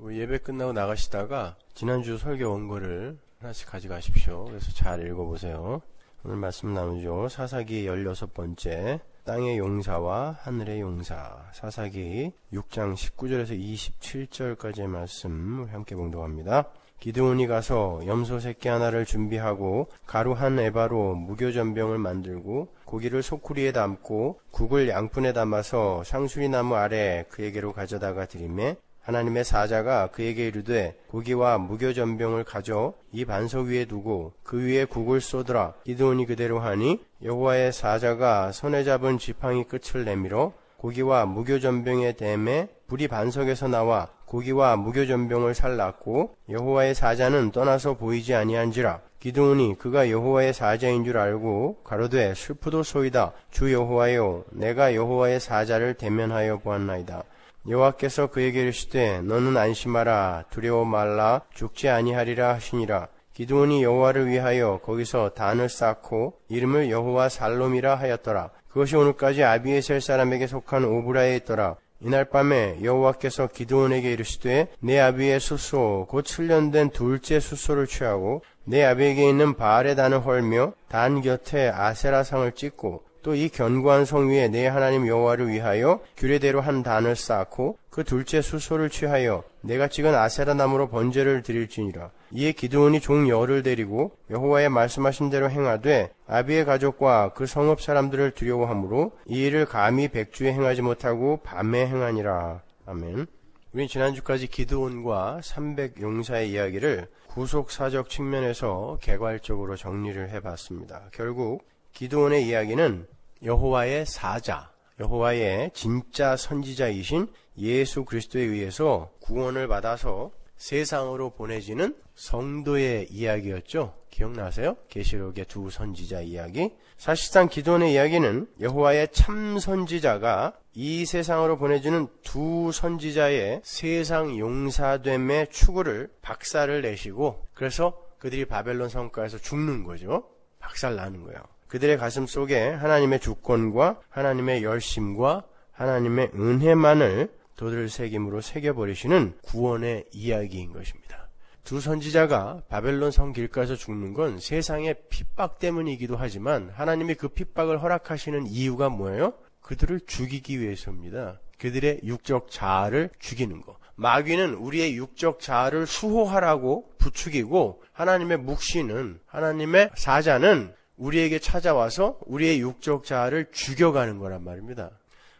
뭐 예배 끝나고 나가시다가 지난주 설교 원고를 하나씩 가져가십시오. 그래서 잘 읽어보세요. 오늘 말씀 나누죠. 사사기 16번째 땅의 용사와 하늘의 용사 사사기 6장 19절에서 27절까지의 말씀 함께 봉독합니다. 기드온이 가서 염소 새끼 하나를 준비하고 가루 한 에바로 무교전병을 만들고 고기를 소쿠리에 담고 국을 양푼에 담아서 상수리 나무 아래 그에게로 가져다가 드림에 하나님의 사자가 그에게 이르되 고기와 무교전병을 가져 이 반석 위에 두고 그 위에 국을 쏟으라. 기드온이 그대로 하니 여호와의 사자가 손에 잡은 지팡이 끝을 내밀어 고기와 무교전병의 댐에 불이 반석에서 나와 고기와 무교전병을 살랐고 여호와의 사자는 떠나서 보이지 아니한지라. 기드온이 그가 여호와의 사자인 줄 알고 가로되 슬프도 소이다. 주 여호와여 내가 여호와의 사자를 대면하여 보았나이다 여호와께서 그에게 이르시되 너는 안심하라 두려워 말라 죽지 아니하리라 하시니라. 기드온이 여호와를 위하여 거기서 단을 쌓고 이름을 여호와 살롬이라 하였더라. 그것이 오늘까지 아비에셀 사람에게 속한 오브라에 있더라. 이날 밤에 여호와께서 기드온에게 이르시되 내 아비의 수소 곧 출련된 둘째 수소를 취하고 내 아비에게 있는 바알의 단을 헐며 단 곁에 아세라상을 찍고 또 이 견고한 성 위에 내 하나님 여호와를 위하여 규례대로 한 단을 쌓고 그 둘째 수소를 취하여 내가 찍은 아세라 나무로 번제를 드릴지니라 이에 기드온이 종 열을 데리고 여호와의 말씀하신 대로 행하되 아비의 가족과 그 성읍 사람들을 두려워하므로 이 일을 감히 백주에 행하지 못하고 밤에 행하니라 아멘. 우린 지난주까지 기드온과 300 용사의 이야기를 구속사적 측면에서 개괄적으로 정리를 해봤습니다. 결국 기드온의 이야기는 여호와의 사자, 여호와의 진짜 선지자이신 예수 그리스도에 의해서 구원을 받아서 세상으로 보내지는 성도의 이야기였죠. 기억나세요? 계시록의 두 선지자 이야기. 사실상 기도원의 이야기는 여호와의 참 선지자가 이 세상으로 보내주는 두 선지자의 세상 용사됨의 추구를 박살을 내시고 그래서 그들이 바벨론 성과에서 죽는 거죠. 박살 나는 거예요. 그들의 가슴 속에 하나님의 주권과 하나님의 열심과 하나님의 은혜만을 도들새김으로 새겨버리시는 구원의 이야기인 것입니다. 두 선지자가 바벨론 성 길가에서 죽는 건 세상의 핍박 때문이기도 하지만 하나님이 그 핍박을 허락하시는 이유가 뭐예요? 그들을 죽이기 위해서입니다. 그들의 육적 자아를 죽이는 거. 마귀는 우리의 육적 자아를 수호하라고 부추기고 하나님의 묵시는 하나님의 사자는 우리에게 찾아와서 우리의 육적 자아를 죽여가는 거란 말입니다.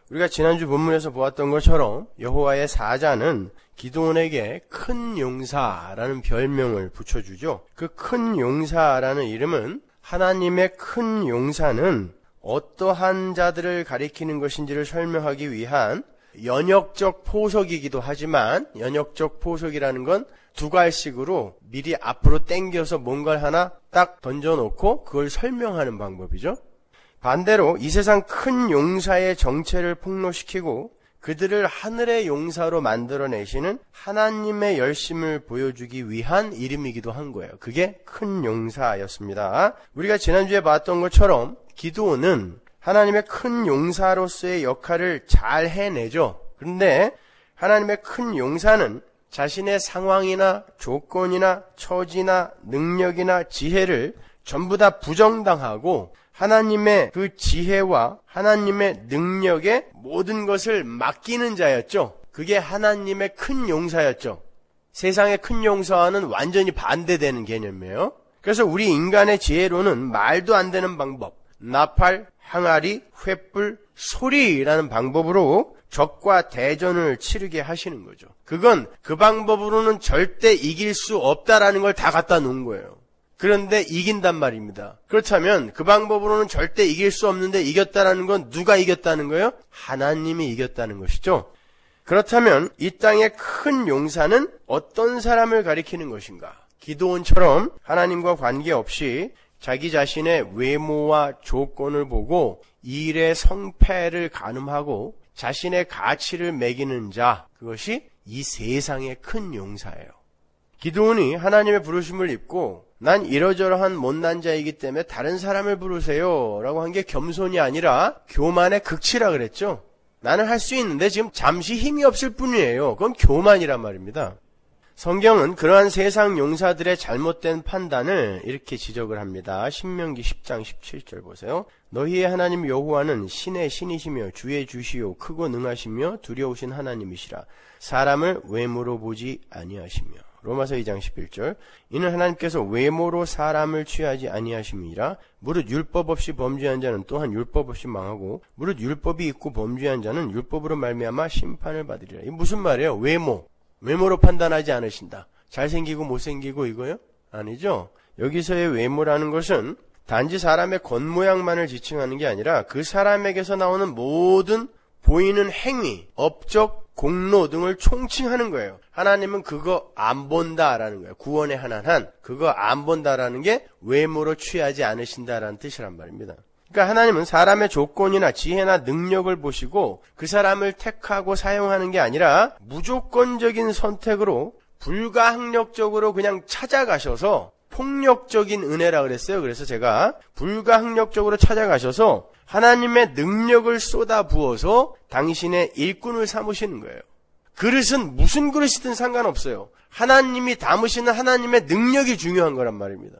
우리가 지난주 본문에서 보았던 것처럼 여호와의 사자는 기도원에게 큰 용사라는 별명을 붙여주죠. 그 큰 용사라는 이름은 하나님의 큰 용사는 어떠한 자들을 가리키는 것인지를 설명하기 위한 연역적 포석이기도 하지만 연역적 포석이라는 건 두 갈씩으로 미리 앞으로 땡겨서 뭔가를 하나 딱 던져놓고 그걸 설명하는 방법이죠. 반대로 이 세상 큰 용사의 정체를 폭로시키고 그들을 하늘의 용사로 만들어내시는 하나님의 열심을 보여주기 위한 이름이기도 한 거예요. 그게 큰 용사였습니다. 우리가 지난주에 봤던 것처럼 기도는 하나님의 큰 용사로서의 역할을 잘 해내죠. 그런데 하나님의 큰 용사는 자신의 상황이나 조건이나 처지나 능력이나 지혜를 전부 다 부정당하고 하나님의 그 지혜와 하나님의 능력에 모든 것을 맡기는 자였죠. 그게 하나님의 큰 용사였죠. 세상의 큰 용사와는 완전히 반대되는 개념이에요. 그래서 우리 인간의 지혜로는 말도 안 되는 방법, 나팔, 항아리, 횃불, 소리라는 방법으로 적과 대전을 치르게 하시는 거죠. 그건 그 방법으로는 절대 이길 수 없다라는 걸 다 갖다 놓은 거예요. 그런데 이긴단 말입니다. 그렇다면 그 방법으로는 절대 이길 수 없는데 이겼다라는 건 누가 이겼다는 거예요? 하나님이 이겼다는 것이죠. 그렇다면 이 땅의 큰 용사는 어떤 사람을 가리키는 것인가? 기도원처럼 하나님과 관계없이 자기 자신의 외모와 조건을 보고 일의 성패를 가늠하고 자신의 가치를 매기는 자, 그것이 이 세상의 큰 용사예요. 기도원이 하나님의 부르심을 입고 난 이러저러한 못난 자이기 때문에 다른 사람을 부르세요 라고 한 게 겸손이 아니라 교만의 극치라 그랬죠. 나는 할 수 있는데 지금 잠시 힘이 없을 뿐이에요. 그건 교만이란 말입니다. 성경은 그러한 세상 용사들의 잘못된 판단을 이렇게 지적을 합니다. 신명기 10장 17절 보세요. 너희의 하나님 여호와는 신의 신이시며 주의 주시요 크고 능하시며 두려우신 하나님이시라. 사람을 외모로 보지 아니하시며. 로마서 2장 11절. 이는 하나님께서 외모로 사람을 취하지 아니하심이라. 무릇 율법 없이 범죄한 자는 또한 율법 없이 망하고 무릇 율법이 있고 범죄한 자는 율법으로 말미암아 심판을 받으리라. 이 무슨 말이에요? 외모. 외모로 판단하지 않으신다. 잘생기고 못생기고 이거요? 아니죠. 여기서의 외모라는 것은 단지 사람의 겉모양만을 지칭하는 게 아니라 그 사람에게서 나오는 모든 보이는 행위, 업적, 공로 등을 총칭하는 거예요. 하나님은 그거 안 본다라는 거예요. 구원의 하나한 그거 안 본다라는 게 외모로 취하지 않으신다라는 뜻이란 말입니다. 그러니까 하나님은 사람의 조건이나 지혜나 능력을 보시고 그 사람을 택하고 사용하는 게 아니라 무조건적인 선택으로 불가항력적으로 그냥 찾아가셔서 폭력적인 은혜라 그랬어요. 그래서 제가 불가항력적으로 찾아가셔서 하나님의 능력을 쏟아 부어서 당신의 일꾼을 삼으시는 거예요. 그릇은 무슨 그릇이든 상관없어요. 하나님이 담으시는 하나님의 능력이 중요한 거란 말입니다.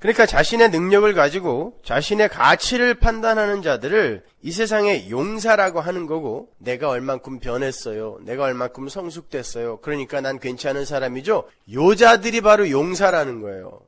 그러니까 자신의 능력을 가지고 자신의 가치를 판단하는 자들을 이 세상의 용사라고 하는 거고 내가 얼만큼 변했어요. 내가 얼만큼 성숙됐어요. 그러니까 난 괜찮은 사람이죠. 요자들이 바로 용사라는 거예요.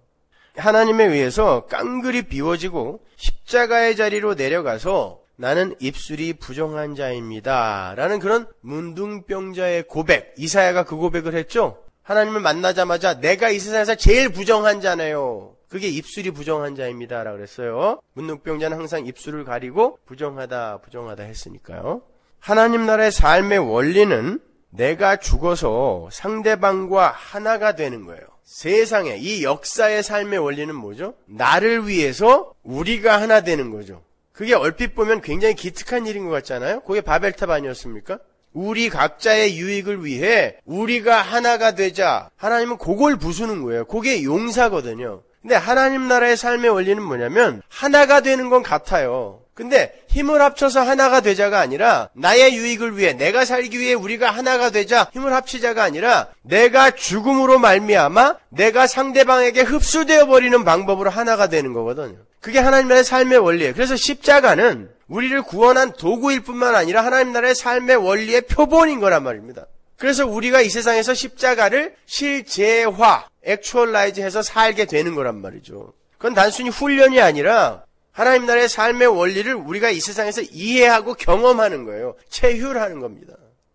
하나님에 의해서 깡그리 비워지고 십자가의 자리로 내려가서 나는 입술이 부정한 자입니다. 라는 그런 문둥병자의 고백. 이사야가 그 고백을 했죠? 하나님을 만나자마자 내가 이 세상에서 제일 부정한 자네요. 그게 입술이 부정한 자입니다. 라고 그랬어요. 문둥병자는 항상 입술을 가리고 부정하다, 부정하다 했으니까요. 하나님 나라의 삶의 원리는 내가 죽어서 상대방과 하나가 되는 거예요. 세상에 이 역사의 삶의 원리는 뭐죠? 나를 위해서 우리가 하나 되는 거죠. 그게 얼핏 보면 굉장히 기특한 일인 것 같잖아요. 그게 바벨탑 아니었습니까? 우리 각자의 유익을 위해 우리가 하나가 되자 하나님은 그걸 부수는 거예요. 그게 용사거든요. 근데 하나님 나라의 삶의 원리는 뭐냐면 하나가 되는 건 같아요. 근데 힘을 합쳐서 하나가 되자가 아니라 나의 유익을 위해 내가 살기 위해 우리가 하나가 되자 힘을 합치자가 아니라 내가 죽음으로 말미암아 내가 상대방에게 흡수되어 버리는 방법으로 하나가 되는 거거든요. 그게 하나님 나라의 삶의 원리예요. 그래서 십자가는 우리를 구원한 도구일 뿐만 아니라 하나님 나라의 삶의 원리의 표본인 거란 말입니다. 그래서 우리가 이 세상에서 십자가를 실제화, actualize 해서 살게 되는 거란 말이죠. 그건 단순히 훈련이 아니라 하나님 나라의 삶의 원리를 우리가 이 세상에서 이해하고 경험하는 거예요. 체휼하는 겁니다.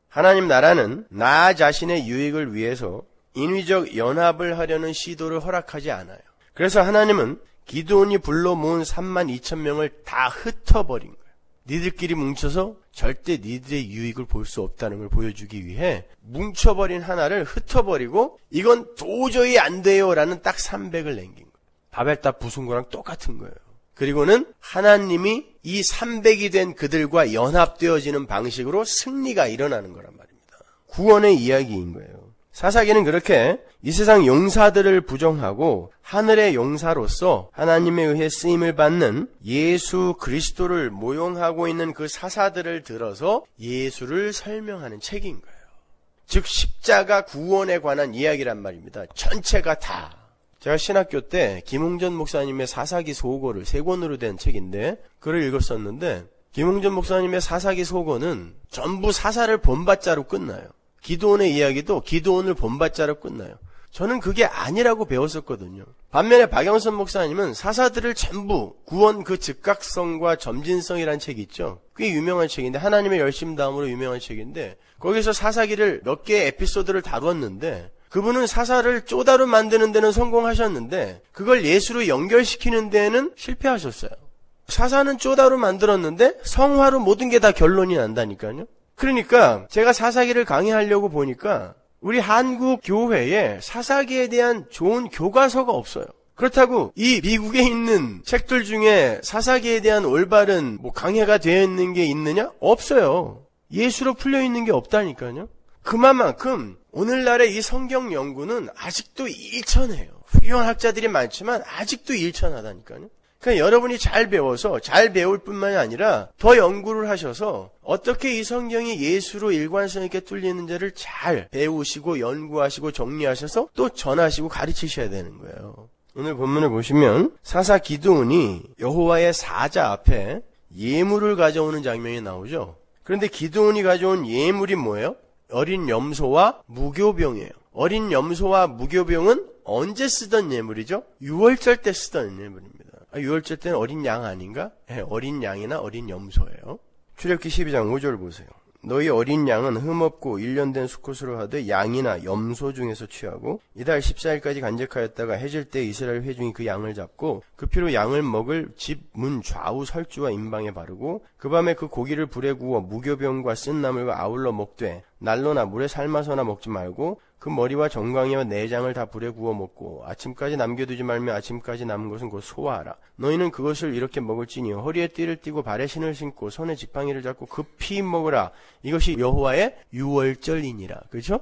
하나님 나라는 나 자신의 유익을 위해서 인위적 연합을 하려는 시도를 허락하지 않아요. 그래서 하나님은 기도원이 불러 모은 3만 2천 명을 다 흩어버린 거예요. 니들끼리 뭉쳐서 절대 니들의 유익을 볼 수 없다는 걸 보여주기 위해 뭉쳐버린 하나를 흩어버리고 이건 도저히 안 돼요라는 딱 300을 남긴 거예요. 바벨탑 부순 거랑 똑같은 거예요. 그리고는 하나님이 이 300이 된 그들과 연합되어지는 방식으로 승리가 일어나는 거란 말입니다. 구원의 이야기인 거예요. 사사기는 그렇게 이 세상 용사들을 부정하고 하늘의 용사로서 하나님에 의해 쓰임을 받는 예수 그리스도를 모용하고 있는 그 사사들을 들어서 예수를 설명하는 책인 거예요. 즉 십자가 구원에 관한 이야기란 말입니다. 전체가 다. 제가 신학교 때 김홍전 목사님의 사사기 소고를 세 권으로 된 책인데 글을 읽었었는데 김홍전 목사님의 사사기 소고는 전부 사사를 본받자로 끝나요. 기도원의 이야기도 기도원을 본받자로 끝나요. 저는 그게 아니라고 배웠었거든요. 반면에 박영선 목사님은 사사들을 전부 구원 그 즉각성과 점진성이라는 책이 있죠. 꽤 유명한 책인데 하나님의 열심 다음으로 유명한 책인데 거기서 사사기를 몇 개의 에피소드를 다뤘는데 그분은 사사를 쪼다로 만드는 데는 성공하셨는데 그걸 예수로 연결시키는 데는 실패하셨어요. 사사는 쪼다로 만들었는데 성화로 모든 게 다 결론이 난다니까요. 그러니까 제가 사사기를 강의하려고 보니까 우리 한국 교회에 사사기에 대한 좋은 교과서가 없어요. 그렇다고 이 미국에 있는 책들 중에 사사기에 대한 올바른 뭐 강해가 되어 있는 게 있느냐? 없어요. 예수로 풀려 있는 게 없다니까요. 그만큼 오늘날의 이 성경 연구는 아직도 일천해요. 훌륭한 학자들이 많지만 아직도 일천하다니까요. 그러니까 여러분이 잘 배워서 잘 배울 뿐만이 아니라 더 연구를 하셔서 어떻게 이 성경이 예수로 일관성 있게 뚫리는지를 잘 배우시고 연구하시고 정리하셔서 또 전하시고 가르치셔야 되는 거예요. 오늘 본문을 보시면 사사 기드온이 여호와의 사자 앞에 예물을 가져오는 장면이 나오죠. 그런데 기드온이 가져온 예물이 뭐예요? 어린 염소와 무교병이에요. 어린 염소와 무교병은 언제 쓰던 예물이죠? 6월절 때 쓰던 예물입니다. 아, 6월절 때는 어린 양 아닌가? 네, 어린 양이나 어린 염소예요. 출애굽기 12장 5절 보세요. 너희 어린 양은 흠없고 1년 된 수컷으로 하되 양이나 염소 중에서 취하고 이달 14일까지 간직하였다가 해질 때 이스라엘 회중이 그 양을 잡고 그 피로 양을 먹을 집 문 좌우 설주와 임방에 바르고 그 밤에 그 고기를 불에 구워 무교병과 쓴 나물과 아울러 먹되 날로나 물에 삶아서나 먹지 말고 그 머리와 정강이와 내장을 다 불에 구워 먹고 아침까지 남겨두지 말며 아침까지 남은 것은 곧 소화하라. 너희는 그것을 이렇게 먹을지니 허리에 띠를 띠고 발에 신을 신고 손에 지팡이를 잡고 급히 먹으라. 이것이 여호와의 유월절이니라. 그렇죠?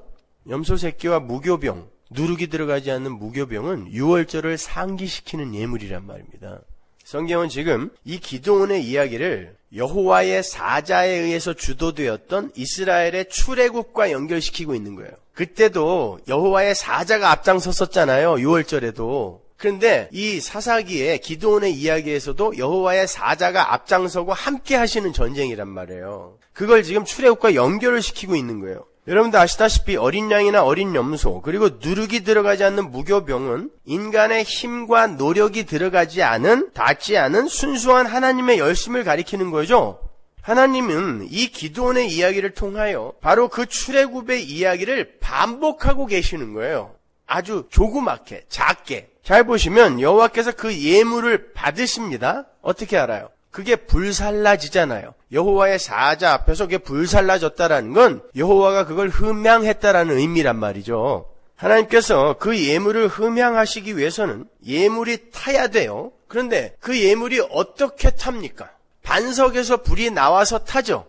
염소 새끼와 무교병, 누룩이 들어가지 않는 무교병은 유월절을 상기시키는 예물이란 말입니다. 성경은 지금 이 기도원의 이야기를 여호와의 사자에 의해서 주도되었던 이스라엘의 출애굽과 연결시키고 있는 거예요. 그때도 여호와의 사자가 앞장섰었잖아요. 6월절에도. 그런데 이 사사기의 기도원의 이야기에서도 여호와의 사자가 앞장서고 함께 하시는 전쟁이란 말이에요. 그걸 지금 출애굽과 연결을 시키고 있는 거예요. 여러분들 아시다시피 어린 양이나 어린 염소 그리고 누룩이 들어가지 않는 무교병은 인간의 힘과 노력이 들어가지 않은 닿지 않은 순수한 하나님의 열심을 가리키는 거죠. 하나님은 이 기도원의 이야기를 통하여 바로 그 출애굽의 이야기를 반복하고 계시는 거예요. 아주 조그맣게 작게 잘 보시면 여호와께서 그 예물을 받으십니다. 어떻게 알아요? 그게 불살라지잖아요. 여호와의 사자 앞에서 그게 불살라졌다라는 건 여호와가 그걸 흠양했다라는 의미란 말이죠. 하나님께서 그 예물을 흠양하시기 위해서는 예물이 타야 돼요. 그런데 그 예물이 어떻게 탑니까? 반석에서 불이 나와서 타죠.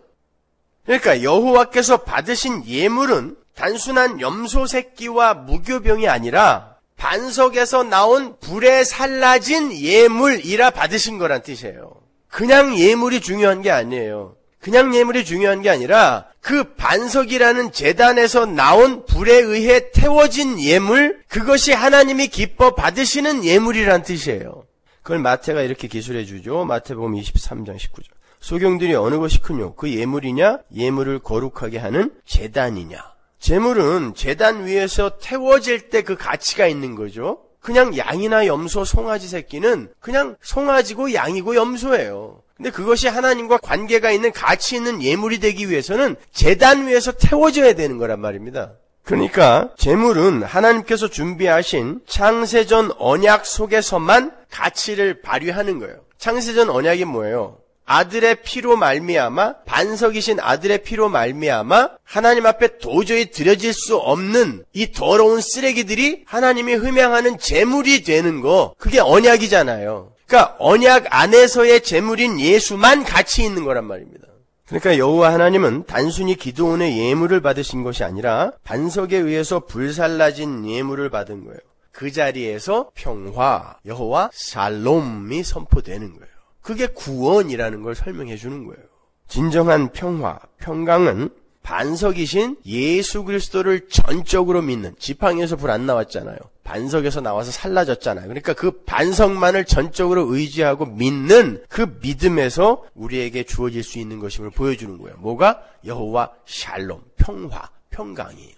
그러니까 여호와께서 받으신 예물은 단순한 염소 새끼와 무교병이 아니라 반석에서 나온 불에 살라진 예물이라 받으신 거란 뜻이에요. 그냥 예물이 중요한 게 아니에요. 그냥 예물이 중요한 게 아니라 그 반석이라는 재단에서 나온 불에 의해 태워진 예물, 그것이 하나님이 기뻐 받으시는 예물이란 뜻이에요. 그걸 마태가 이렇게 기술해 주죠. 마태복음 23장 19절. 소경들이 어느 것이 크뇨? 그 예물이냐? 예물을 거룩하게 하는 재단이냐? 재물은 재단 위에서 태워질 때 그 가치가 있는 거죠. 그냥 양이나 염소, 송아지 새끼는 그냥 송아지고 양이고 염소예요. 근데 그것이 하나님과 관계가 있는 가치 있는 예물이 되기 위해서는 재단 위에서 태워져야 되는 거란 말입니다. 그러니까 재물은 하나님께서 준비하신 창세전 언약 속에서만 가치를 발휘하는 거예요. 창세전 언약이 뭐예요? 아들의 피로 말미암아 반석이신 아들의 피로 말미암아 하나님 앞에 도저히 드려질 수 없는 이 더러운 쓰레기들이 하나님이 흠양하는 재물이 되는 거 그게 언약이잖아요. 그러니까 언약 안에서의 재물인 예수만 가치 있는 거란 말입니다. 그러니까 여호와 하나님은 단순히 기도원의 예물을 받으신 것이 아니라 반석에 의해서 불살라진 예물을 받은 거예요. 그 자리에서 평화, 여호와 살롬이 선포되는 거예요. 그게 구원이라는 걸 설명해 주는 거예요. 진정한 평화, 평강은 반석이신 예수 그리스도를 전적으로 믿는 지팡이에서 불 안 나왔잖아요. 반석에서 나와서 살라졌잖아요. 그러니까 그 반석만을 전적으로 의지하고 믿는 그 믿음에서 우리에게 주어질 수 있는 것임을 보여주는 거예요. 뭐가 여호와 샬롬 평화 평강이에요.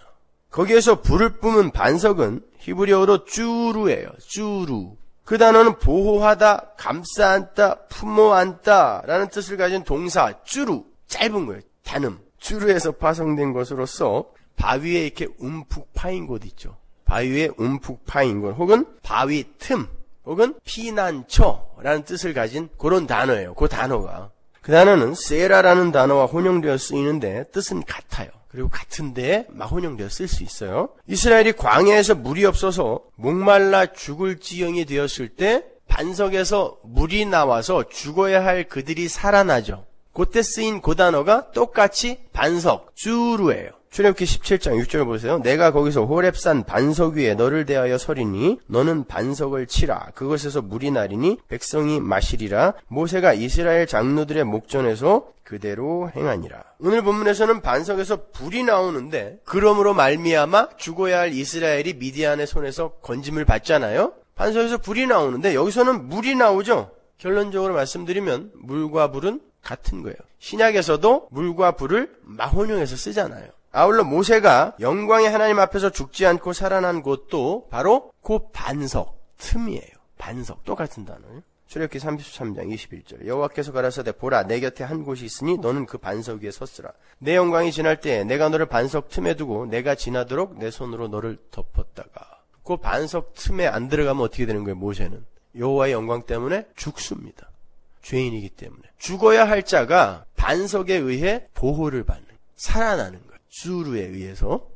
거기에서 불을 뿜은 반석은 히브리어로 쭈루예요. 쭈루. 그 단어는 보호하다, 감싸 안다, 품어 안다라는 뜻을 가진 동사 쭈루 짧은 거예요. 단음. 쭈루에서 파생된 것으로서 바위에 이렇게 움푹 파인 곳 있죠. 바위에 움푹 파인 곳 혹은 바위 틈 혹은 피난처라는 뜻을 가진 그런 단어예요. 그 단어가. 그 단어는 세라라는 단어와 혼용되어 쓰이는데 뜻은 같아요. 그리고 같은데 막 혼용되어 쓸 수 있어요. 이스라엘이 광야에서 물이 없어서 목말라 죽을 지경이 되었을 때 반석에서 물이 나와서 죽어야 할 그들이 살아나죠. 그때 쓰인 그 단어가 똑같이 반석, 쭈루예요. 출애굽기 17장 6절 보세요. 내가 거기서 호렙산 반석 위에 너를 대하여 서리니 너는 반석을 치라. 그것에서 물이 나리니 백성이 마시리라. 모세가 이스라엘 장로들의 목전에서 그대로 행하니라. 오늘 본문에서는 반석에서 불이 나오는데 그러므로 말미암아 죽어야 할 이스라엘이 미디안의 손에서 건짐을 받잖아요. 반석에서 불이 나오는데 여기서는 물이 나오죠. 결론적으로 말씀드리면 물과 불은 같은 거예요. 신약에서도 물과 불을 마혼용해서 쓰잖아요. 아울러 모세가 영광의 하나님 앞에서 죽지 않고 살아난 곳도 바로 그 반석, 틈이에요. 반석, 똑같은 단어예요. 출애굽기 33장 21절 여호와께서 가라사대 보라 내 곁에 한 곳이 있으니 너는 그 반석 위에 섰으라 내 영광이 지날 때에 내가 너를 반석 틈에 두고 내가 지나도록 내 손으로 너를 덮었다가 그 반석 틈에 안 들어가면 어떻게 되는 거예요 모세는 여호와의 영광 때문에 죽습니다 죄인이기 때문에 죽어야 할 자가 반석에 의해 보호를 받는 살아나는 거예요 주루에 의해서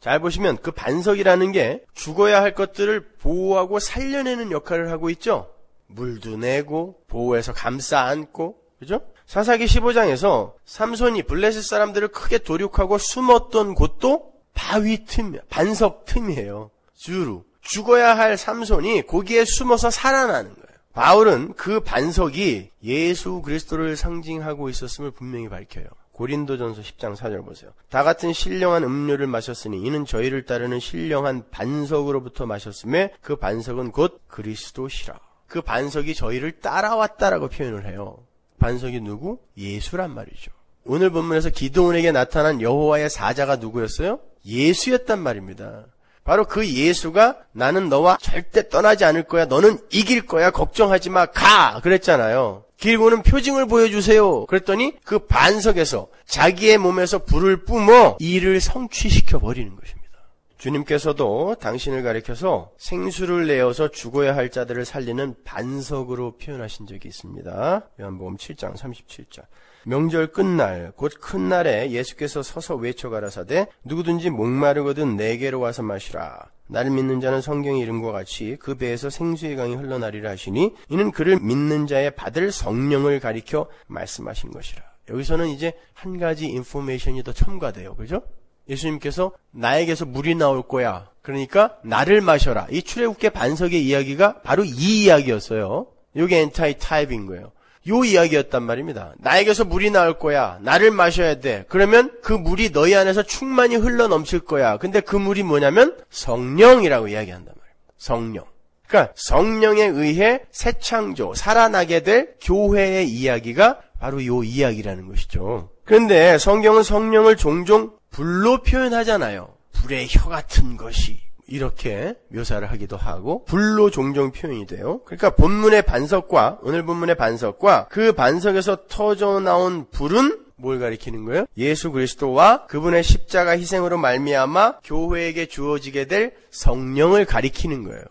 잘 보시면 그 반석이라는 게 죽어야 할 것들을 보호하고 살려내는 역할을 하고 있죠 물도 내고 보호해서 감싸 안고 그죠? 사사기 15장에서 삼손이 블레셋 사람들을 크게 도륙하고 숨었던 곳도 바위 틈, 반석 틈이에요. 주루. 죽어야 할 삼손이 거기에 숨어서 살아나는 거예요. 바울은 그 반석이 예수 그리스도를 상징하고 있었음을 분명히 밝혀요. 고린도전서 10장 4절 보세요. 다 같은 신령한 음료를 마셨으니 이는 저희를 따르는 신령한 반석으로부터 마셨음에 그 반석은 곧 그리스도시라. 그 반석이 저희를 따라왔다라고 표현을 해요. 반석이 누구? 예수란 말이죠. 오늘 본문에서 기도원에게 나타난 여호와의 사자가 누구였어요? 예수였단 말입니다. 바로 그 예수가 나는 너와 절대 떠나지 않을 거야. 너는 이길 거야. 걱정하지 마. 가! 그랬잖아요. 길고는 표징을 보여주세요. 그랬더니 그 반석에서 자기의 몸에서 불을 뿜어 이를 성취시켜 버리는 것입니다. 주님께서도 당신을 가리켜서 생수를 내어서 죽어야 할 자들을 살리는 반석으로 표현하신 적이 있습니다. 요한복음 7장 37절. 명절 끝날 곧 큰 날에 예수께서 서서 외쳐 가라사대 누구든지 목마르거든 내게로 와서 마시라. 나를 믿는 자는 성경의 이름과 같이 그 배에서 생수의 강이 흘러나리라 하시니 이는 그를 믿는 자의 받을 성령을 가리켜 말씀하신 것이라. 여기서는 이제 한 가지 information이 더 첨가돼요. 그죠? 예수님께서 나에게서 물이 나올 거야. 그러니까 나를 마셔라. 이 출애굽기 반석의 이야기가 바로 이 이야기였어요. 이게 antitype인 거예요. 요 이야기였단 말입니다. 나에게서 물이 나올 거야. 나를 마셔야 돼. 그러면 그 물이 너희 안에서 충만히 흘러 넘칠 거야. 근데 그 물이 뭐냐면 성령이라고 이야기한단 말이에요. 성령. 그러니까 성령에 의해 새 창조, 살아나게 될 교회의 이야기가 바로 요 이야기라는 것이죠. 그런데 성경은 성령을 종종 불로 표현하잖아요. 불의 혀 같은 것이 이렇게 묘사를 하기도 하고 불로 종종 표현이 돼요. 그러니까 본문의 반석과 오늘 본문의 반석과 그 반석에서 터져 나온 불은 뭘 가리키는 거예요? 예수 그리스도와 그분의 십자가 희생으로 말미암아 교회에게 주어지게 될 성령을 가리키는 거예요.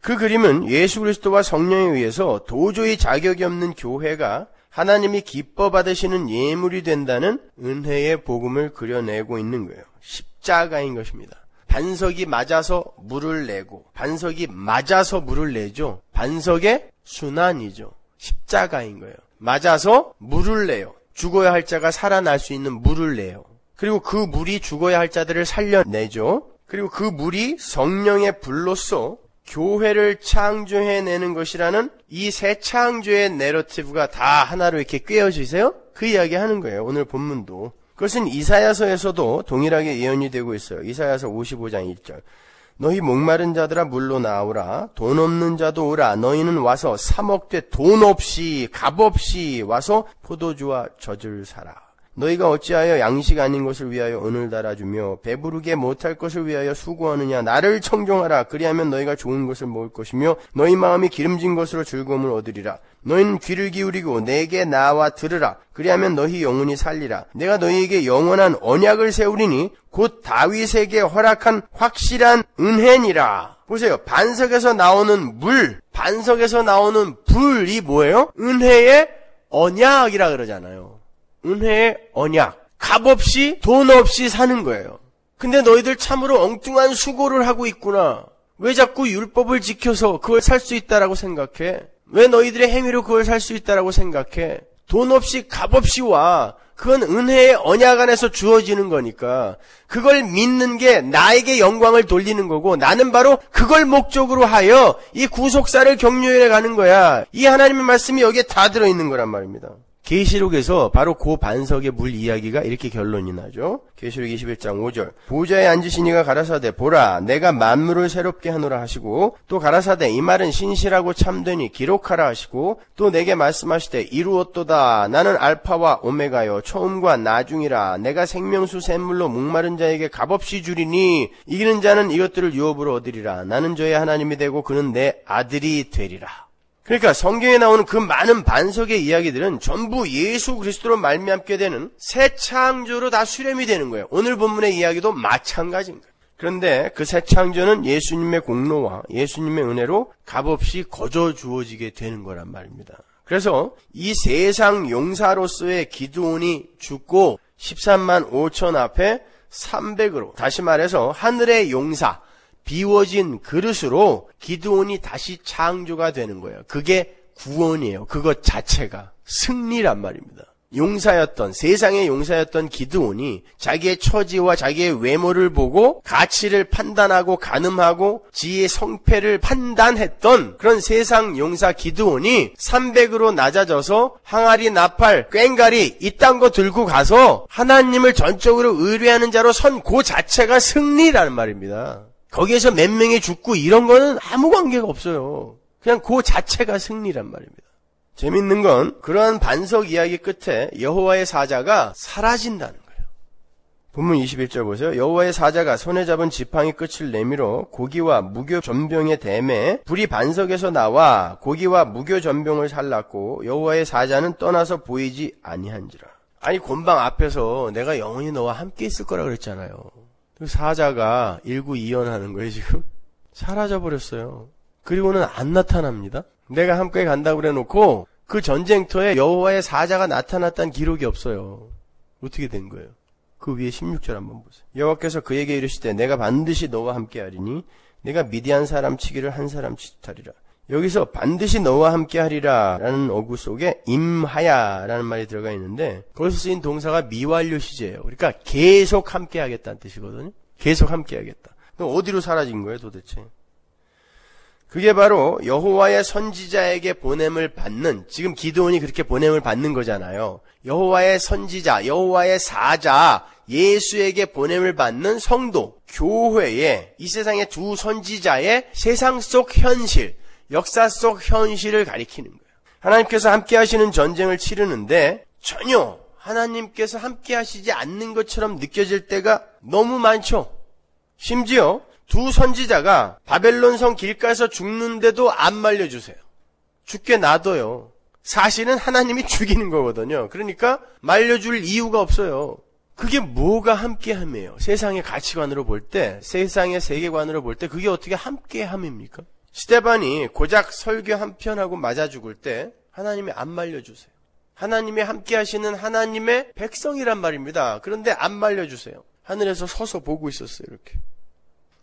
그 그림은 예수 그리스도와 성령에 의해서 도저히 자격이 없는 교회가 하나님이 기뻐 받으시는 예물이 된다는 은혜의 복음을 그려내고 있는 거예요. 십자가인 것입니다. 반석이 맞아서 물을 내고 반석이 맞아서 물을 내죠. 반석의 순환이죠. 십자가인 거예요. 맞아서 물을 내요. 죽어야 할 자가 살아날 수 있는 물을 내요. 그리고 그 물이 죽어야 할 자들을 살려내죠. 그리고 그 물이 성령의 불로써 교회를 창조해내는 것이라는 이새 창조의 내러티브가 다 하나로 이렇게 꿰어지세요? 그 이야기 하는 거예요. 오늘 본문도. 그것은 이사야서에서도 동일하게 예언이 되고 있어요. 이사야서 55장 1절. 너희 목마른 자들아 물로 나오라. 돈 없는 자도 오라. 너희는 와서 사먹되 돈 없이 값 없이 와서 포도주와 젖을 사라. 너희가 어찌하여 양식 아닌 것을 위하여 은을 달아주며 배부르게 못할 것을 위하여 수고하느냐? 나를 청종하라. 그리하면 너희가 좋은 것을 먹을 것이며 너희 마음이 기름진 것으로 즐거움을 얻으리라. 너희는 귀를 기울이고 내게 나와 들으라. 그리하면 너희 영혼이 살리라. 내가 너희에게 영원한 언약을 세우리니 곧 다윗에게 허락한 확실한 은혜니라. 보세요. 반석에서 나오는 물 반석에서 나오는 불이 뭐예요? 은혜의 언약이라 그러잖아요 은혜의 언약. 값 없이 돈 없이 사는 거예요. 근데 너희들 참으로 엉뚱한 수고를 하고 있구나. 왜 자꾸 율법을 지켜서 그걸 살 수 있다라고 생각해? 왜 너희들의 행위로 그걸 살 수 있다라고 생각해? 돈 없이 값 없이 와. 그건 은혜의 언약 안에서 주어지는 거니까 그걸 믿는 게 나에게 영광을 돌리는 거고 나는 바로 그걸 목적으로 하여 이 구속사를 격려해 가는 거야. 이 하나님의 말씀이 여기에 다 들어 있는 거란 말입니다. 계시록에서 바로 그 반석의 물 이야기가 이렇게 결론이 나죠. 계시록 21장 5절. 보좌에 앉으신 이가 가라사대 보라 내가 만물을 새롭게 하노라 하시고 또 가라사대 이 말은 신실하고 참되니 기록하라 하시고 또 내게 말씀하시되 이루었도다 나는 알파와 오메가요 처음과 나중이라 내가 생명수 샘물로 목마른 자에게 값없이 주리니 이기는 자는 이것들을 유업으로 얻으리라 나는 저의 하나님이 되고 그는 내 아들이 되리라. 그러니까 성경에 나오는 그 많은 반석의 이야기들은 전부 예수 그리스도로 말미암게 되는 새 창조로 다 수렴이 되는 거예요. 오늘 본문의 이야기도 마찬가지인 거예요. 그런데 그 새 창조는 예수님의 공로와 예수님의 은혜로 값없이 거저 주어지게 되는 거란 말입니다. 그래서 이 세상 용사로서의 기도원이 죽고 13만 5천 앞에 300으로 다시 말해서 하늘의 용사 비워진 그릇으로 기드온이 다시 창조가 되는 거예요. 그게 구원이에요. 그것 자체가 승리란 말입니다. 용사였던 세상의 용사였던 기드온이 자기의 처지와 자기의 외모를 보고 가치를 판단하고 가늠하고 지의 성패를 판단했던 그런 세상 용사 기드온이 300으로 낮아져서 항아리 나팔 꽹가리 이딴 거 들고 가서 하나님을 전적으로 의뢰하는 자로 선 그 자체가 승리라는 말입니다. 거기에서 몇 명이 죽고 이런 거는 아무 관계가 없어요. 그냥 그 자체가 승리란 말입니다. 재밌는 건 그러한 반석 이야기 끝에 여호와의 사자가 사라진다는 거예요. 본문 21절 보세요. 여호와의 사자가 손에 잡은 지팡이 끝을 내밀어 고기와 무교 전병의 댐에 불이 반석에서 나와 고기와 무교 전병을 살랐고 여호와의 사자는 떠나서 보이지 아니한지라. 아니 곤방 앞에서 내가 영원히 너와 함께 있을 거라 그랬잖아요. 그 사자가 일구이연하는 거예요, 지금. 사라져 버렸어요. 그리고는 안 나타납니다. 내가 함께 간다고 그래 놓고 그 전쟁터에 여호와의 사자가 나타났다는 기록이 없어요. 어떻게 된 거예요? 그 위에 16절 한번 보세요. 여호와께서 그에게 이르시되 내가 반드시 너와 함께 하리니 내가 미디안 사람 치기를 한 사람 치타리라. 여기서 반드시 너와 함께 하리라 라는 어구 속에 임하야 라는 말이 들어가 있는데 거기서 쓰인 동사가 미완료 시제예요. 그러니까 계속 함께 하겠다는 뜻이거든요. 계속 함께 하겠다. 어디로 사라진 거예요 도대체? 그게 바로 여호와의 선지자에게 보냄을 받는 지금 기도원이 그렇게 보냄을 받는 거잖아요. 여호와의 선지자, 여호와의 사자, 예수에게 보냄을 받는 성도, 교회에 이 세상의 두 선지자의 세상 속 현실, 역사 속 현실을 가리키는 거예요. 하나님께서 함께 하시는 전쟁을 치르는데 전혀 하나님께서 함께 하시지 않는 것처럼 느껴질 때가 너무 많죠. 심지어 두 선지자가 바벨론 성 길가에서 죽는데도 안 말려주세요. 죽게 놔둬요. 사실은 하나님이 죽이는 거거든요. 그러니까 말려줄 이유가 없어요. 그게 뭐가 함께함이에요? 세상의 가치관으로 볼 때, 세상의 세계관으로 볼 때 그게 어떻게 함께함입니까? 스테반이 고작 설교 한 편하고 맞아 죽을 때 하나님이 안 말려주세요. 하나님이 함께 하시는 하나님의 백성이란 말입니다. 그런데 안 말려주세요. 하늘에서 서서 보고 있었어요, 이렇게.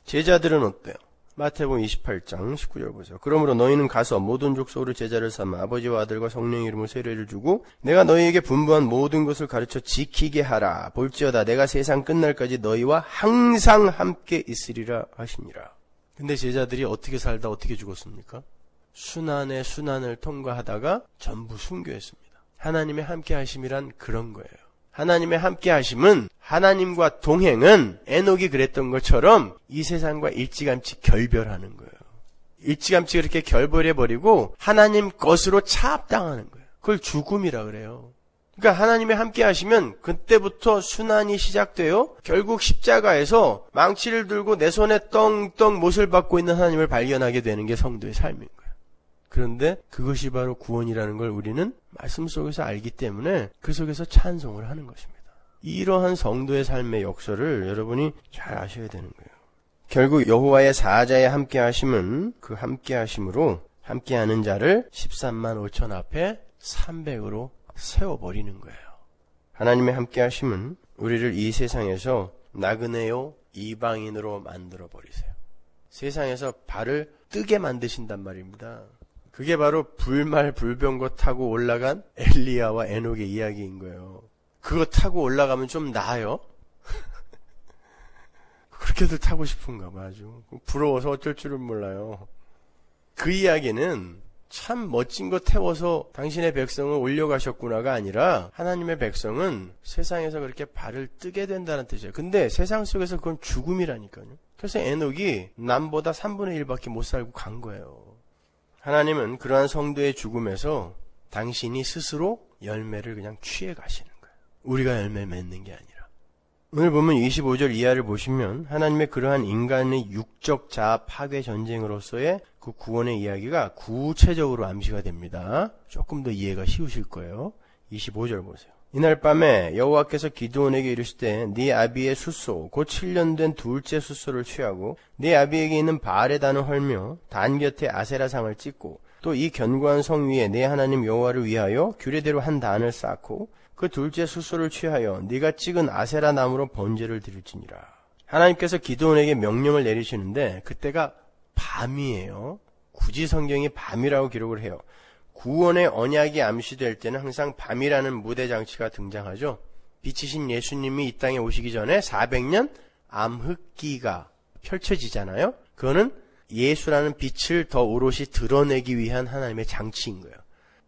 제자들은 어때요? 마태복음 28장 19절 보세요. 그러므로 너희는 가서 모든 족속으로 제자를 삼아 아버지와 아들과 성령의 이름으로 세례를 주고 내가 너희에게 분부한 모든 것을 가르쳐 지키게 하라. 볼지어다 내가 세상 끝날까지 너희와 항상 함께 있으리라 하시니라. 근데 제자들이 어떻게 살다 어떻게 죽었습니까? 순환의 순환을 통과하다가 전부 순교했습니다. 하나님의 함께 하심이란 그런 거예요. 하나님의 함께 하심은 하나님과 동행은 에녹이 그랬던 것처럼 이 세상과 일찌감치 결별하는 거예요. 일찌감치 그렇게 결별해 버리고 하나님 것으로 차압당하는 거예요. 그걸 죽음이라 그래요. 그러니까 하나님의 함께 하시면 그때부터 순환이 시작돼요. 결국 십자가에서 망치를 들고 내 손에 떵떵 못을 받고 있는 하나님을 발견하게 되는 게 성도의 삶인 거예요. 그런데 그것이 바로 구원이라는 걸 우리는 말씀 속에서 알기 때문에 그 속에서 찬송을 하는 것입니다. 이러한 성도의 삶의 역설을 여러분이 잘 아셔야 되는 거예요. 결국 여호와의 사자의 함께 하심은 그 함께 하심으로 함께 하는 자를 13만 5천 앞에 300으로 세워버리는 거예요. 하나님의 함께 하심은 우리를 이 세상에서 나그네요 이방인으로 만들어 버리세요. 세상에서 발을 뜨게 만드신단 말입니다. 그게 바로 불말 불병거 타고 올라간 엘리야와 에녹의 이야기인 거예요. 그거 타고 올라가면 좀 나아요? 그렇게도 타고 싶은가 봐, 아주. 부러워서 어쩔 줄은 몰라요. 그 이야기는 참 멋진 거 태워서 당신의 백성을 올려가셨구나가 아니라 하나님의 백성은 세상에서 그렇게 발을 뜨게 된다는 뜻이에요. 근데 세상 속에서 그건 죽음이라니까요. 그래서 에녹이 남보다 3분의 1밖에 못 살고 간 거예요. 하나님은 그러한 성도의 죽음에서 당신이 스스로 열매를 그냥 취해 가시는 거예요. 우리가 열매 맺는 게 아니라. 오늘 보면 25절 이하를 보시면 하나님의 그러한 인간의 육적 자아 파괴 전쟁으로서의 그 구원의 이야기가 구체적으로 암시가 됩니다. 조금 더 이해가 쉬우실 거예요. 25절 보세요. 이날 밤에 여호와께서 기드온에게 이르시되 네 아비의 숫소 곧 7년 된 둘째 숫소를 취하고 네 아비에게 있는 바알의 단을 헐며 단 곁에 아세라상을 찍고 또 이 견고한 성 위에 내 하나님 여호와를 위하여 규례대로 한 단을 쌓고 그 둘째 숫소를 취하여 네가 찍은 아세라 나무로 번제를 드릴지니라. 하나님께서 기드온에게 명령을 내리시는데 그때가 밤이에요. 굳이 성경이 밤이라고 기록을 해요. 구원의 언약이 암시될 때는 항상 밤이라는 무대 장치가 등장하죠. 빛이신 예수님이 이 땅에 오시기 전에 400년 암흑기가 펼쳐지잖아요. 그거는 예수라는 빛을 더 오롯이 드러내기 위한 하나님의 장치인 거예요.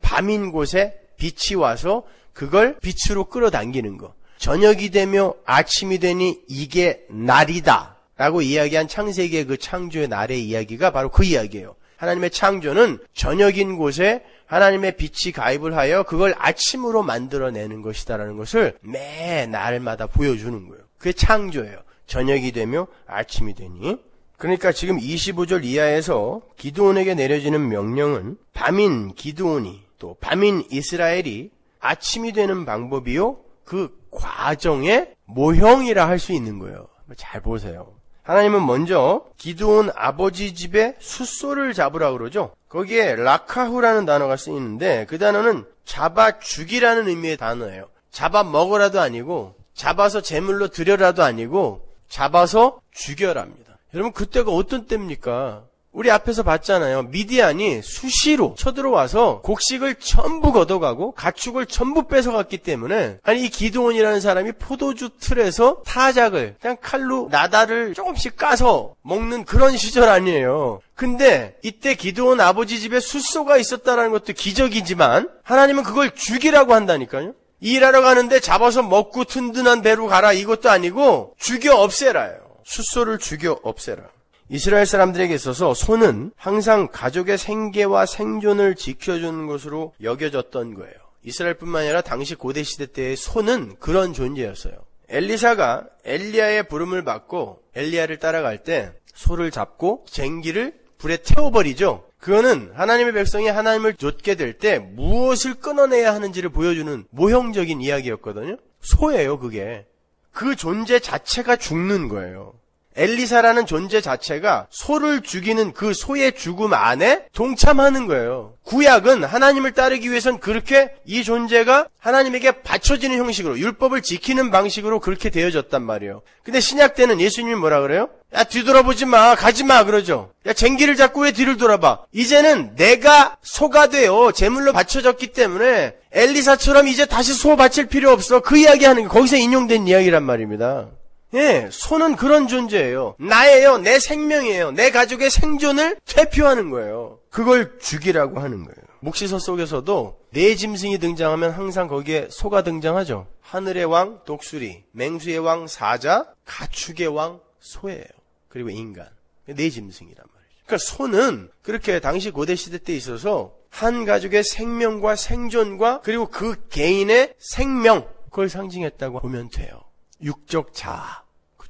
밤인 곳에 빛이 와서 그걸 빛으로 끌어당기는 거. 저녁이 되며 아침이 되니 이게 날이다. 라고 이야기한 창세기의 그 창조의 날의 이야기가 바로 그 이야기예요. 하나님의 창조는 저녁인 곳에 하나님의 빛이 가입을 하여 그걸 아침으로 만들어내는 것이다라는 것을 매 날마다 보여주는 거예요. 그게 창조예요. 저녁이 되며 아침이 되니. 그러니까 지금 25절 이하에서 기드온에게 내려지는 명령은 밤인 기드온이 또 밤인 이스라엘이 아침이 되는 방법이요. 그 과정의 모형이라 할 수 있는 거예요. 잘 보세요. 하나님은 먼저 기드온 아버지 집에 숫소를 잡으라 그러죠. 거기에 라카후라는 단어가 쓰이는데 그 단어는 잡아 죽이라는 의미의 단어예요. 잡아 먹으라도 아니고 잡아서 제물로 드려라도 아니고 잡아서 죽여랍니다. 여러분 그때가 어떤 때입니까? 우리 앞에서 봤잖아요. 미디안이 수시로 쳐들어와서 곡식을 전부 걷어가고 가축을 전부 뺏어갔기 때문에 아니 이 기도원이라는 사람이 포도주 틀에서 타작을 그냥 칼로 나다를 조금씩 까서 먹는 그런 시절 아니에요. 근데 이때 기도원 아버지 집에 숫소가 있었다라는 것도 기적이지만 하나님은 그걸 죽이라고 한다니까요. 일하러 가는데 잡아서 먹고 튼튼한 배로 가라 이것도 아니고 죽여 없애라요. 숫소를 죽여 없애라. 이스라엘 사람들에게 있어서 소는 항상 가족의 생계와 생존을 지켜주는 것으로 여겨졌던 거예요. 이스라엘뿐만 아니라 당시 고대 시대 때의 소는 그런 존재였어요. 엘리사가 엘리야의 부름을 받고 엘리야를 따라갈 때 소를 잡고 쟁기를 불에 태워버리죠. 그거는 하나님의 백성이 하나님을 좇게 될 때 무엇을 끊어내야 하는지를 보여주는 모형적인 이야기였거든요. 소예요, 그게. 그 존재 자체가 죽는 거예요. 엘리사라는 존재 자체가 소를 죽이는 그 소의 죽음 안에 동참하는 거예요. 구약은 하나님을 따르기 위해선 그렇게 이 존재가 하나님에게 바쳐지는 형식으로 율법을 지키는 방식으로 그렇게 되어졌단 말이에요. 근데 신약 때는 예수님이 뭐라 그래요? 야 뒤돌아보지 마 가지 마 그러죠. 야 쟁기를 잡고 왜 뒤를 돌아봐? 이제는 내가 소가 되어 제물로 바쳐졌기 때문에 엘리사처럼 이제 다시 소 바칠 필요 없어. 그 이야기하는 게 거기서 인용된 이야기란 말입니다. 예, 소는 그런 존재예요. 나예요. 내 생명이에요. 내 가족의 생존을 대표하는 거예요. 그걸 죽이라고 하는 거예요. 목시서 속에서도 네 짐승이 등장하면 항상 거기에 소가 등장하죠. 하늘의 왕 독수리, 맹수의 왕 사자, 가축의 왕 소예요. 그리고 인간. 네 짐승이란 말이죠. 그러니까 소는 그렇게 당시 고대 시대 때 있어서 한 가족의 생명과 생존과 그리고 그 개인의 생명 그걸 상징했다고 보면 돼요. 육적 자아, 그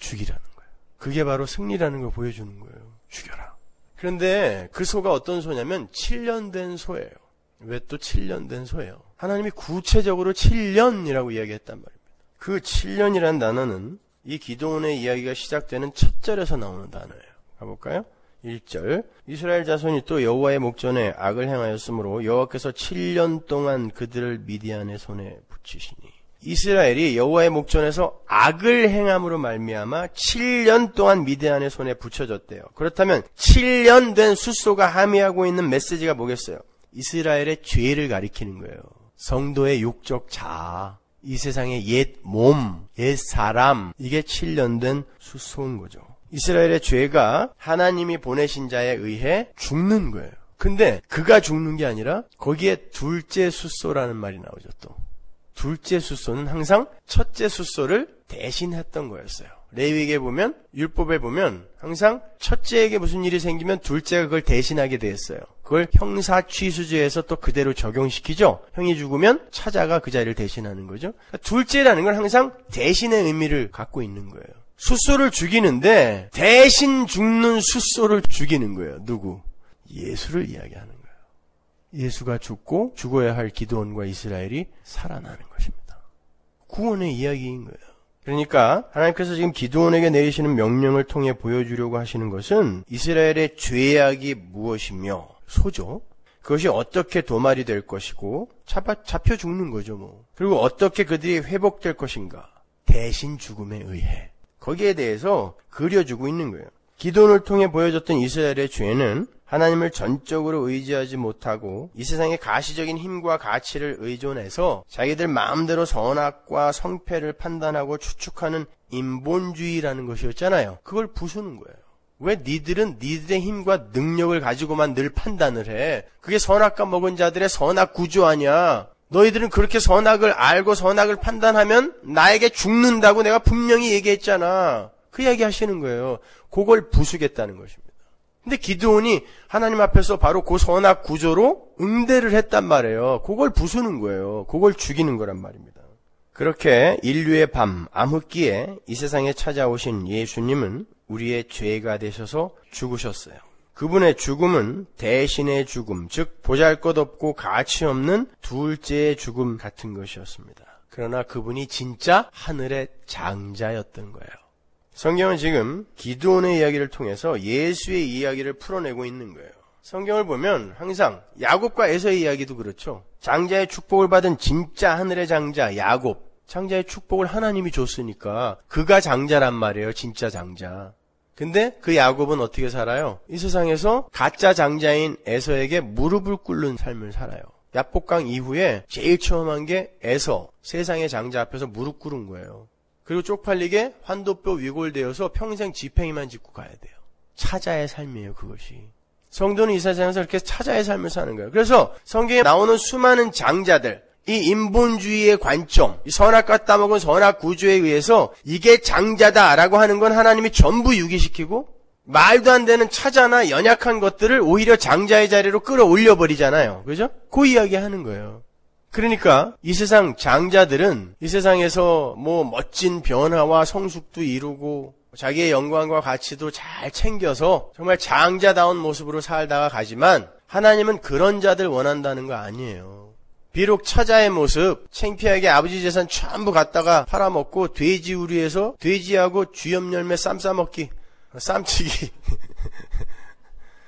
죽이라는 거예요. 그게 바로 승리라는 걸 보여주는 거예요. 죽여라. 그런데 그 소가 어떤 소냐면 7년 된 소예요. 왜 또 7년 된 소예요? 하나님이 구체적으로 7년이라고 이야기했단 말입니다. 그 7년이라는 단어는 이 기도원의 이야기가 시작되는 첫 절에서 나오는 단어예요. 가볼까요? 1절 이스라엘 자손이 또 여호와의 목전에 악을 행하였으므로 여호와께서 7년 동안 그들을 미디안의 손에 붙이시니 이스라엘이 여호와의 목전에서 악을 행함으로 말미암아 7년 동안 미디안의 손에 붙여졌대요. 그렇다면 7년 된 숫소가 함의하고 있는 메시지가 뭐겠어요? 이스라엘의 죄를 가리키는 거예요. 성도의 육적 자아, 이 세상의 옛 몸, 옛 사람, 이게 7년된 수소인 거죠. 이스라엘의 죄가 하나님이 보내신 자에 의해 죽는 거예요. 근데 그가 죽는 게 아니라 거기에 둘째 숫소라는 말이 나오죠 또. 둘째 숫소는 항상 첫째 숫소를 대신했던 거였어요. 레위기에 보면 율법에 보면 항상 첫째에게 무슨 일이 생기면 둘째가 그걸 대신하게 되었어요. 그걸 형사 취수제에서 또 그대로 적용시키죠. 형이 죽으면 차자가 그 자리를 대신하는 거죠. 그러니까 둘째라는 건 항상 대신의 의미를 갖고 있는 거예요. 숫소를 죽이는데 대신 죽는 숫소를 죽이는 거예요. 누구? 예수를 이야기하는 거예요. 예수가 죽고 죽어야 할 기도원과 이스라엘이 살아나는 것입니다. 구원의 이야기인 거예요. 그러니까 하나님께서 지금 기도원에게 내리시는 명령을 통해 보여주려고 하시는 것은 이스라엘의 죄악이 무엇이며 소죠. 그것이 어떻게 도말이 될 것이고 잡혀 죽는 거죠 뭐. 그리고 어떻게 그들이 회복될 것인가. 대신 죽음에 의해. 거기에 대해서 그려주고 있는 거예요. 기도원을 통해 보여줬던 이스라엘의 죄는 하나님을 전적으로 의지하지 못하고 이 세상의 가시적인 힘과 가치를 의존해서 자기들 마음대로 선악과 성패를 판단하고 추측하는 인본주의라는 것이었잖아요. 그걸 부수는 거예요. 왜 니들은 니들의 힘과 능력을 가지고만 늘 판단을 해? 그게 선악과 먹은 자들의 선악 구조 아니야. 너희들은 그렇게 선악을 알고 선악을 판단하면 나에게 죽는다고 내가 분명히 얘기했잖아. 그 이야기 하시는 거예요. 그걸 부수겠다는 것입니다. 근데 기드온이 하나님 앞에서 바로 그 선악 구조로 응대를 했단 말이에요. 그걸 부수는 거예요. 그걸 죽이는 거란 말입니다. 그렇게 인류의 밤 암흑기에 이 세상에 찾아오신 예수님은 우리의 죄가 되셔서 죽으셨어요. 그분의 죽음은 대신의 죽음, 즉 보잘것없고 가치 없는 둘째의 죽음 같은 것이었습니다. 그러나 그분이 진짜 하늘의 장자였던 거예요. 성경은 지금 기도원의 이야기를 통해서 예수의 이야기를 풀어내고 있는 거예요. 성경을 보면 항상 야곱과 에서의 이야기도 그렇죠. 장자의 축복을 받은 진짜 하늘의 장자 야곱. 장자의 축복을 하나님이 줬으니까 그가 장자란 말이에요. 진짜 장자. 근데 그 야곱은 어떻게 살아요? 이 세상에서 가짜 장자인 에서에게 무릎을 꿇는 삶을 살아요. 야복강 이후에 제일 처음 한 게 에서 세상의 장자 앞에서 무릎 꿇은 거예요. 그리고 쪽팔리게 환도뼈 위골되어서 평생 지팽이만 짓고 가야 돼요. 차자의 삶이에요, 그것이. 성도는 이 세상에서 이렇게 차자의 삶을 사는 거예요. 그래서 성경에 나오는 수많은 장자들, 이 인본주의의 관점, 이 선악과 따먹은 선악 구조에 의해서 이게 장자다라고 하는 건 하나님이 전부 유기시키고 말도 안 되는 차자나 연약한 것들을 오히려 장자의 자리로 끌어올려 버리잖아요. 그죠? 그 이야기 하는 거예요. 그러니까 이 세상 장자들은 이 세상에서 뭐 멋진 변화와 성숙도 이루고 자기의 영광과 가치도 잘 챙겨서 정말 장자다운 모습으로 살다가 가지만 하나님은 그런 자들 원한다는 거 아니에요. 비록 처자의 모습, 챙피하게 아버지 재산 전부 갖다가 팔아먹고 돼지 우리에서 돼지하고 쥐염 열매 쌈 싸먹기, 쌈치기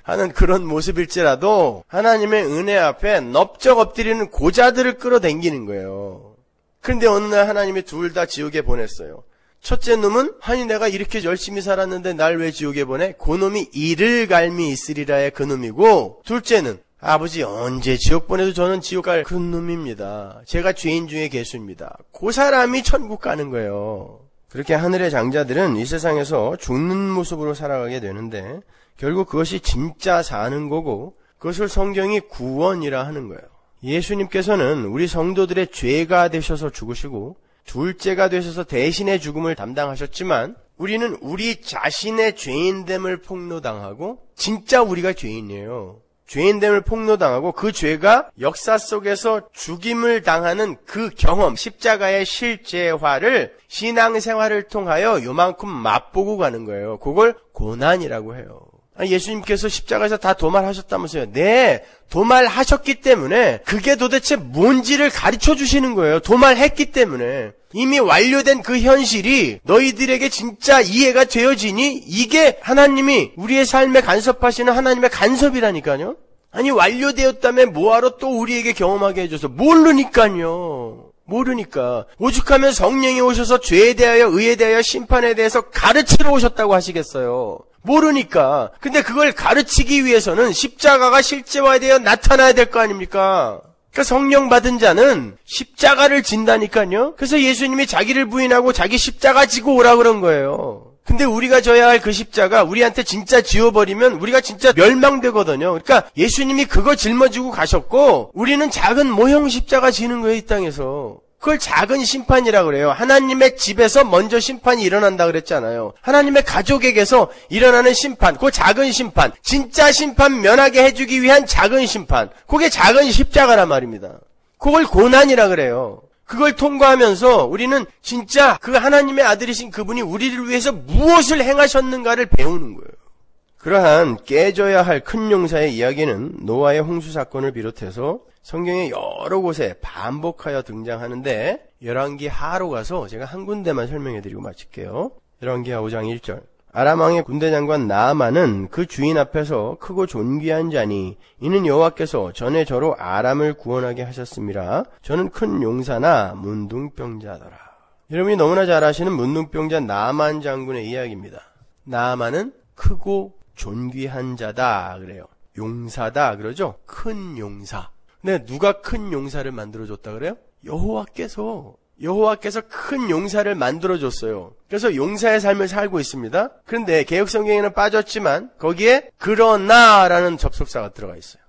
하는 그런 모습일지라도 하나님의 은혜 앞에 넙적 엎드리는 고자들을 끌어당기는 거예요. 그런데 어느 날 하나님이 둘 다 지옥에 보냈어요. 첫째 놈은 아니 내가 이렇게 열심히 살았는데 날 왜 지옥에 보내? 그 놈이 이를 갈미 있으리라의 그 놈이고 둘째는 아버지 언제 지옥 보내도 저는 지옥 갈그 놈입니다. 제가 죄인 중에 개수입니다. 그 사람이 천국 가는 거예요. 그렇게 하늘의 장자들은 이 세상에서 죽는 모습으로 살아가게 되는데 결국 그것이 진짜 사는 거고 그것을 성경이 구원이라 하는 거예요. 예수님께서는 우리 성도들의 죄가 되셔서 죽으시고 둘째가 되셔서 대신의 죽음을 담당하셨지만 우리는 우리 자신의 죄인됨을 폭로당하고 진짜 우리가 죄인이에요. 죄인됨을 폭로당하고 그 죄가 역사 속에서 죽임을 당하는 그 경험, 십자가의 실제화를 신앙생활을 통하여 요만큼 맛보고 가는 거예요. 그걸 고난이라고 해요. 예수님께서 십자가에서 다 도말하셨다면서요. 네, 도말하셨기 때문에 그게 도대체 뭔지를 가르쳐 주시는 거예요. 도말했기 때문에. 이미 완료된 그 현실이 너희들에게 진짜 이해가 되어지니 이게 하나님이 우리의 삶에 간섭하시는 하나님의 간섭이라니까요. 아니 완료되었다면 뭐하러 또 우리에게 경험하게 해줘서 모르니까요. 모르니까 오죽하면 성령이 오셔서 죄에 대하여 의에 대하여 심판에 대해서 가르치러 오셨다고 하시겠어요. 모르니까. 근데 그걸 가르치기 위해서는 십자가가 실제화되어 나타나야 될 거 아닙니까? 그러니까 성령 받은 자는 십자가를 진다니까요. 그래서 예수님이 자기를 부인하고 자기 십자가 지고 오라 그런 거예요. 근데 우리가 져야 할 그 십자가 우리한테 진짜 지워버리면 우리가 진짜 멸망되거든요. 그러니까 예수님이 그거 짊어지고 가셨고 우리는 작은 모형 십자가 지는 거예요, 이 땅에서. 그걸 작은 심판이라 그래요. 하나님의 집에서 먼저 심판이 일어난다 그랬잖아요. 하나님의 가족에게서 일어나는 심판, 그 작은 심판, 진짜 심판 면하게 해주기 위한 작은 심판, 그게 작은 십자가란 말입니다. 그걸 고난이라 그래요. 그걸 통과하면서 우리는 진짜 그 하나님의 아들이신 그분이 우리를 위해서 무엇을 행하셨는가를 배우는 거예요. 그러한 깨져야 할 큰 용사의 이야기는 노아의 홍수 사건을 비롯해서 성경의 여러 곳에 반복하여 등장하는데 열왕기 하로 가서 제가 한 군데만 설명해 드리고 마칠게요. 열왕기하 5장 1절 아람 왕의 군대 장관 나아만은 그 주인 앞에서 크고 존귀한 자니 이는 여호와께서 전에 저로 아람을 구원하게 하셨습니다. 저는 큰 용사나 문둥병자더라. 여러분이 너무나 잘 아시는 문둥병자 나만 장군의 이야기입니다. 나만은 크고 존귀한 자다 그래요. 용사다 그러죠. 큰 용사. 네, 누가 큰 용사를 만들어 줬다 그래요? 여호와께서 여호와께서 큰 용사를 만들어 줬어요. 그래서 용사의 삶을 살고 있습니다. 그런데 개혁 성경에는 빠졌지만 거기에 그러나라는 접속사가 들어가 있어요.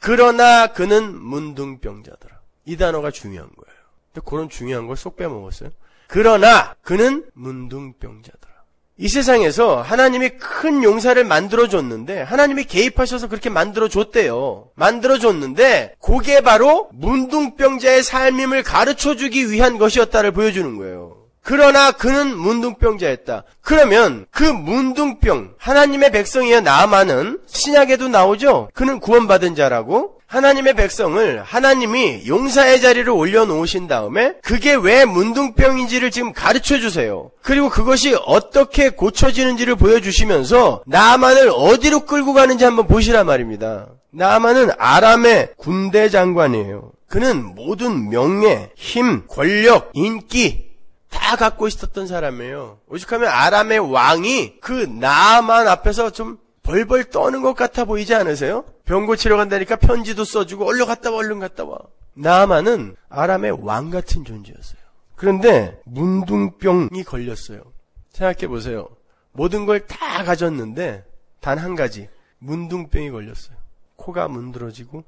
그러나 그는 문둥병자더라. 이 단어가 중요한 거예요. 근데 그런 중요한 걸 쏙 빼먹었어요. 그러나 그는 문둥병자더라. 이 세상에서 하나님이 큰 용사를 만들어줬는데 하나님이 개입하셔서 그렇게 만들어줬대요. 만들어줬는데 그게 바로 문둥병자의 삶임을 가르쳐주기 위한 것이었다를 보여주는 거예요. 그러나 그는 문둥병자였다. 그러면 그 문둥병 하나님의 백성이여 나아만은 신약에도 나오죠. 그는 구원받은 자라고 하나님의 백성을 하나님이 용사의 자리를 올려놓으신 다음에 그게 왜 문둥병인지를 지금 가르쳐 주세요. 그리고 그것이 어떻게 고쳐지는지를 보여주시면서 나만을 어디로 끌고 가는지 한번 보시란 말입니다. 나만은 아람의 군대 장관이에요. 그는 모든 명예, 힘, 권력, 인기 다 갖고 있었던 사람이에요. 오죽하면 아람의 왕이 그 나만 앞에서 좀 벌벌 떠는 것 같아 보이지 않으세요? 병 고치러 간다니까 편지도 써주고 얼른 갔다 와 얼른 갔다 와. 나만은 아람의 왕 같은 존재였어요. 그런데 문둥병이 걸렸어요. 생각해 보세요. 모든 걸 다 가졌는데 단 한 가지 문둥병이 걸렸어요. 코가 문드러지고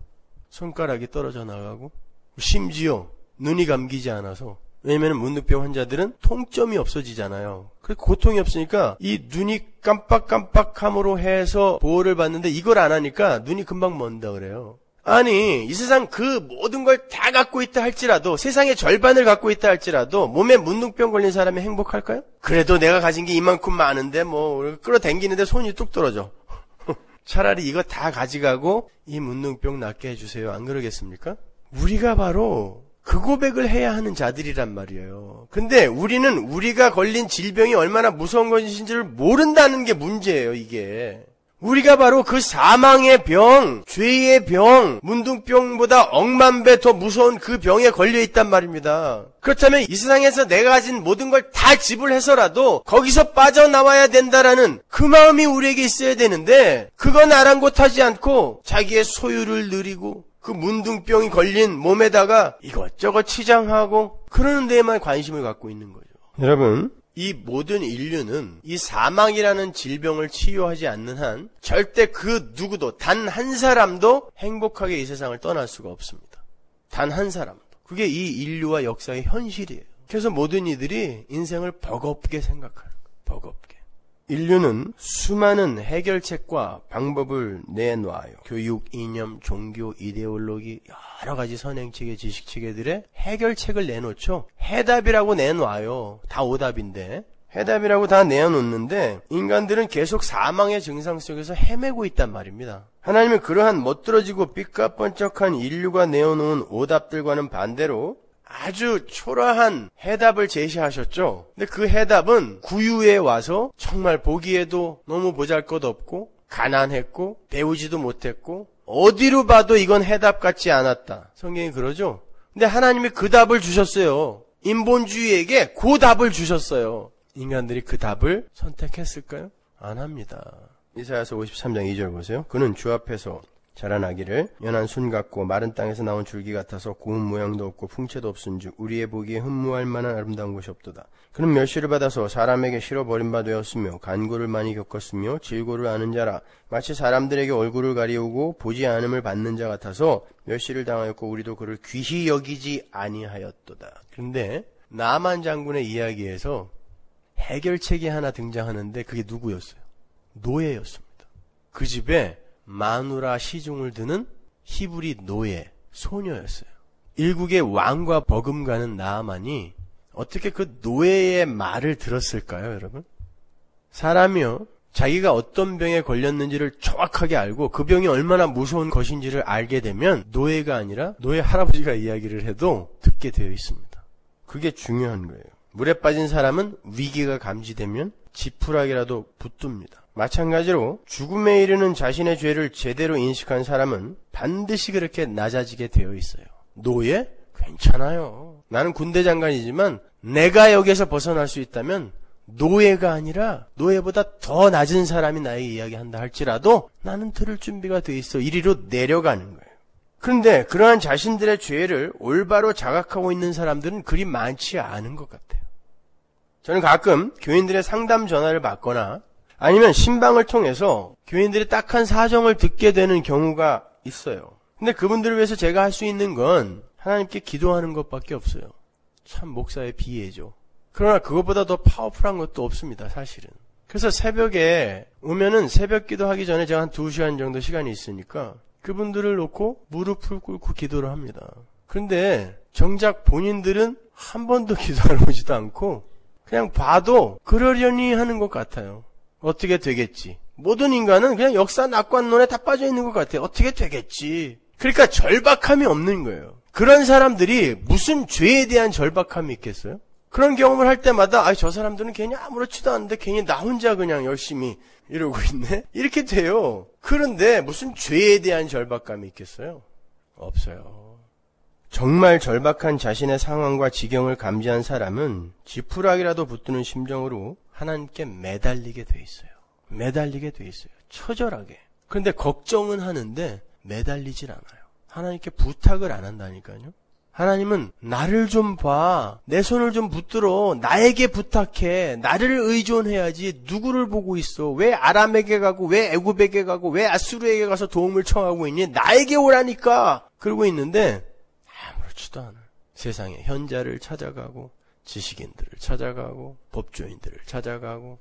손가락이 떨어져 나가고 심지어 눈이 감기지 않아서 왜냐면 문둥병 환자들은 통점이 없어지잖아요. 그 고통이 없으니까 이 눈이 깜빡깜빡함으로 해서 보호를 받는데 이걸 안 하니까 눈이 금방 먼다 그래요. 아니, 이 세상 그 모든 걸 다 갖고 있다 할지라도, 세상의 절반을 갖고 있다 할지라도, 몸에 문둥병 걸린 사람이 행복할까요? 그래도 내가 가진 게 이만큼 많은데, 뭐, 끌어당기는데 손이 뚝 떨어져. 차라리 이거 다 가져가고, 이 문둥병 낫게 해주세요. 안 그러겠습니까? 우리가 바로 그 고백을 해야 하는 자들이란 말이에요. 근데 우리는 우리가 걸린 질병이 얼마나 무서운 것인지를 모른다는 게 문제예요, 이게. 우리가 바로 그 사망의 병, 죄의 병, 문둥병보다 억만 배 더 무서운 그 병에 걸려 있단 말입니다. 그렇다면 이 세상에서 내가 가진 모든 걸 다 지불해서라도 거기서 빠져나와야 된다라는 그 마음이 우리에게 있어야 되는데 그건 아랑곳하지 않고 자기의 소유를 누리고 그 문둥병이 걸린 몸에다가 이것저것 치장하고 그러는 데에만 관심을 갖고 있는 거죠. 여러분, 이 모든 인류는 이 사망이라는 질병을 치유하지 않는 한 절대 그 누구도 단 한 사람도 행복하게 이 세상을 떠날 수가 없습니다. 단 한 사람도. 그게 이 인류와 역사의 현실이에요. 그래서 모든 이들이 인생을 버겁게 생각하는 거예요. 버겁게. 인류는 수많은 해결책과 방법을 내놔요. 교육, 이념, 종교, 이데올로기, 여러 가지 선행체계, 지식체계들의 해결책을 내놓죠. 해답이라고 내놔요. 다 오답인데. 해답이라고 다 내어놓는데 인간들은 계속 사망의 증상 속에서 헤매고 있단 말입니다. 하나님은 그러한 멋들어지고 삐까뻔쩍한 인류가 내어놓은 오답들과는 반대로 아주 초라한 해답을 제시하셨죠. 근데 그 해답은 구유에 와서 정말 보기에도 너무 보잘 것 없고 가난했고 배우지도 못했고 어디로 봐도 이건 해답 같지 않았다. 성경이 그러죠. 근데 하나님이 그 답을 주셨어요. 인본주의에게 그 답을 주셨어요. 인간들이 그 답을 선택했을까요? 안 합니다. 이사야서 53장 2절 보세요. 그는 주 앞에서 자라나기를 연한 순 같고 마른 땅에서 나온 줄기 같아서 고운 모양도 없고 풍채도 없은즉 우리의 보기에 흠모할 만한 아름다운 것이 없도다. 그는 멸시를 받아서 사람에게 실어 버린 바 되었으며 간고를 많이 겪었으며 질고를 아는 자라 마치 사람들에게 얼굴을 가리우고 보지 않음을 받는 자 같아서 멸시를 당하였고 우리도 그를 귀히 여기지 아니하였도다. 그런데 나만 장군의 이야기에서 해결책이 하나 등장하는데 그게 누구였어요? 노예였습니다. 그 집에 마누라 시중을 드는 히브리 노예, 소녀였어요. 일국의 왕과 버금가는 나아만이 어떻게 그 노예의 말을 들었을까요, 여러분? 사람이요, 자기가 어떤 병에 걸렸는지를 정확하게 알고 그 병이 얼마나 무서운 것인지를 알게 되면 노예가 아니라 노예 할아버지가 이야기를 해도 듣게 되어 있습니다. 그게 중요한 거예요. 물에 빠진 사람은 위기가 감지되면 지푸라기라도 붙듭니다. 마찬가지로 죽음에 이르는 자신의 죄를 제대로 인식한 사람은 반드시 그렇게 낮아지게 되어 있어요. 노예? 괜찮아요. 나는 군대 장관이지만 내가 여기에서 벗어날 수 있다면 노예가 아니라 노예보다 더 낮은 사람이 나에게 이야기한다 할지라도 나는 들을 준비가 돼 있어. 이리로 내려가는 거예요. 그런데 그러한 자신들의 죄를 올바로 자각하고 있는 사람들은 그리 많지 않은 것 같아요. 저는 가끔 교인들의 상담 전화를 받거나 아니면 신방을 통해서 교인들의 딱한 사정을 듣게 되는 경우가 있어요. 근데 그분들을 위해서 제가 할 수 있는 건 하나님께 기도하는 것밖에 없어요. 참 목사의 비애죠. 그러나 그것보다 더 파워풀한 것도 없습니다, 사실은. 그래서 새벽에 오면은 새벽 기도하기 전에 제가 한두 시간 정도 시간이 있으니까 그분들을 놓고 무릎을 꿇고 기도를 합니다. 그런데 정작 본인들은 한 번도 기도를 오지도 않고 그냥 봐도 그러려니 하는 것 같아요. 어떻게 되겠지. 모든 인간은 그냥 역사 낙관론에 다 빠져 있는 것 같아요. 어떻게 되겠지. 그러니까 절박함이 없는 거예요. 그런 사람들이 무슨 죄에 대한 절박함이 있겠어요? 그런 경험을 할 때마다 아 저 사람들은 괜히 아무렇지도 않은데 괜히 나 혼자 그냥 열심히 이러고 있네. 이렇게 돼요. 그런데 무슨 죄에 대한 절박감이 있겠어요? 없어요. 정말 절박한 자신의 상황과 지경을 감지한 사람은 지푸라기라도 붙드는 심정으로 하나님께 매달리게 돼 있어요. 매달리게 돼 있어요. 처절하게. 그런데 걱정은 하는데 매달리질 않아요. 하나님께 부탁을 안 한다니까요. 하나님은 나를 좀 봐. 내 손을 좀 붙들어. 나에게 부탁해. 나를 의존해야지. 누구를 보고 있어? 왜 아람에게 가고 왜 애굽에게 가고 왜 아수르에게 가서 도움을 청하고 있니? 나에게 오라니까. 그러고 있는데 아무렇지도 않아. 세상에 현자를 찾아가고 지식인들을 찾아가고 법조인들을 찾아가고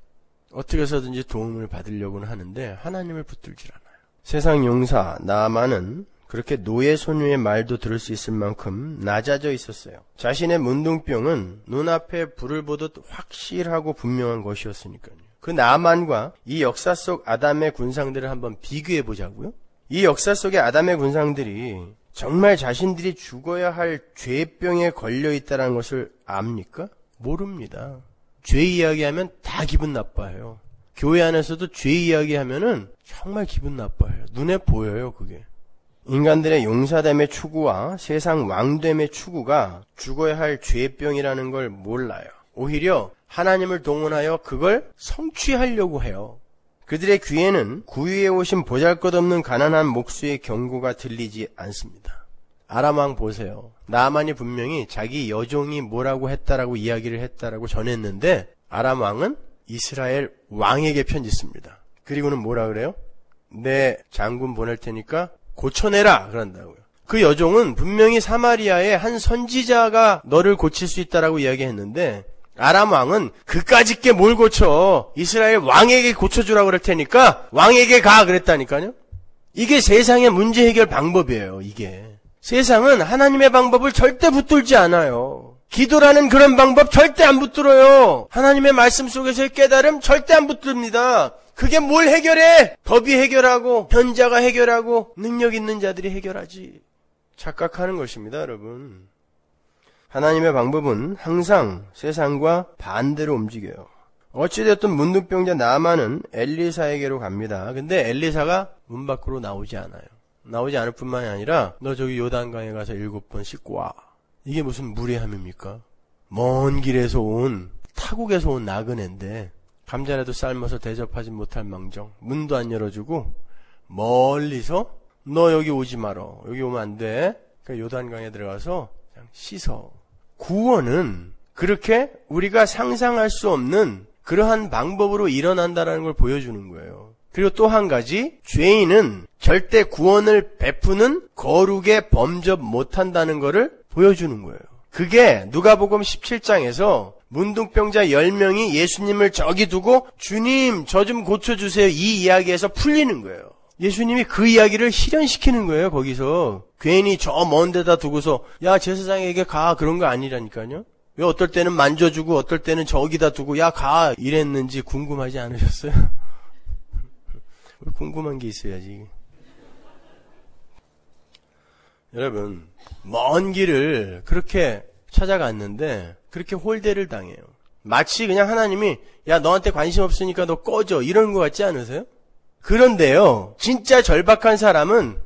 어떻게 해서든지 도움을 받으려고는 하는데 하나님을 붙들질 않아요. 세상 용사 나만은 그렇게 노예 소녀의 말도 들을 수 있을 만큼 낮아져 있었어요. 자신의 문둥병은 눈앞에 불을 보듯 확실하고 분명한 것이었으니까요. 그 나만과 이 역사 속 아담의 군상들을 한번 비교해 보자고요. 이 역사 속의 아담의 군상들이 정말 자신들이 죽어야 할 죄병에 걸려 있다는 것을 압니까? 모릅니다. 죄 이야기하면 다 기분 나빠요. 교회 안에서도 죄 이야기하면은 정말 기분 나빠요. 눈에 보여요, 그게. 인간들의 용사됨의 추구와 세상 왕됨의 추구가 죽어야 할 죄병이라는 걸 몰라요. 오히려 하나님을 동원하여 그걸 성취하려고 해요. 그들의 귀에는 구유에 오신 보잘것없는 가난한 목수의 경고가 들리지 않습니다. 아람왕 보세요. 나만이 분명히 자기 여종이 뭐라고 했다라고 이야기를 했다라고 전했는데 아람왕은 이스라엘 왕에게 편지 씁니다. 그리고는 뭐라 그래요? 내 장군 보낼 테니까 고쳐내라 그런다고요. 그 여종은 분명히 사마리아의 한 선지자가 너를 고칠 수 있다라고 이야기했는데 아람 왕은 그까짓 게 뭘 고쳐 이스라엘 왕에게 고쳐주라고 그럴 테니까 왕에게 가 그랬다니까요. 이게 세상의 문제 해결 방법이에요. 이게 세상은 하나님의 방법을 절대 붙들지 않아요. 기도라는 그런 방법 절대 안 붙들어요. 하나님의 말씀 속에서의 깨달음 절대 안 붙듭니다. 그게 뭘 해결해? 법이 해결하고 현자가 해결하고 능력 있는 자들이 해결하지. 착각하는 것입니다, 여러분. 하나님의 방법은 항상 세상과 반대로 움직여요. 어찌됐든 문둥병자 나만은 엘리사에게로 갑니다. 근데 엘리사가 문 밖으로 나오지 않아요. 나오지 않을 뿐만이 아니라 너 저기 요단강에 가서 일곱 번 씻고 와. 이게 무슨 무례함입니까? 먼 길에서 온 타국에서 온 나그네인데 감자라도 삶아서 대접하지 못할 망정 문도 안 열어주고 멀리서 너 여기 오지 말어 여기 오면 안 돼. 그러니까 요단강에 들어가서 그냥 씻어. 구원은 그렇게 우리가 상상할 수 없는 그러한 방법으로 일어난다라는 걸 보여주는 거예요. 그리고 또 한 가지 죄인은 절대 구원을 베푸는 거룩에 범접 못한다는 것을 보여주는 거예요. 그게 누가복음 17장에서 문둥병자 10명이 예수님을 저기 두고 주님 저 좀 고쳐주세요 이 이야기에서 풀리는 거예요. 예수님이 그 이야기를 실현시키는 거예요 거기서 괜히 저 먼 데다 두고서 야 제사장에게 가 그런 거 아니라니까요. 왜 어떨 때는 만져주고 어떨 때는 저기다 두고 야 가 이랬는지 궁금하지 않으셨어요? 궁금한 게 있어야지. 여러분 먼 길을 그렇게 찾아갔는데 그렇게 홀대를 당해요. 마치 그냥 하나님이 야 너한테 관심 없으니까 너 꺼져 이런 것 같지 않으세요? 그런데요 진짜 절박한 사람은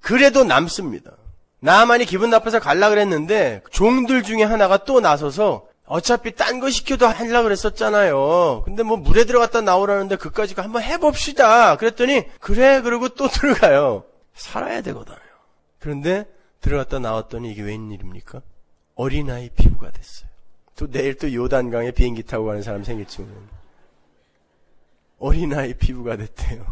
그래도 남습니다. 나만이 기분 나빠서 갈라 그랬는데 종들 중에 하나가 또 나서서 어차피 딴 거 시켜도 하려 그랬었잖아요. 근데 뭐 물에 들어갔다 나오라는데 그까지 한번 해봅시다. 그랬더니 그래 그러고 또 들어가요. 살아야 되거든요. 그런데 들어갔다 나왔더니 이게 웬일입니까? 어린아이 피부가 됐어요. 또 내일 또 요단강에 비행기 타고 가는 사람 생길지 모르는 어린아이 피부가 됐대요.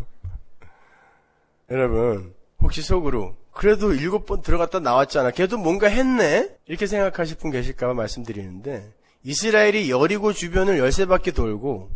여러분 혹시 속으로 그래도 일곱 번 들어갔다 나왔잖아. 걔도 뭔가 했네? 이렇게 생각하실 분 계실까봐 말씀드리는데 이스라엘이 여리고 주변을 열세 바퀴 돌고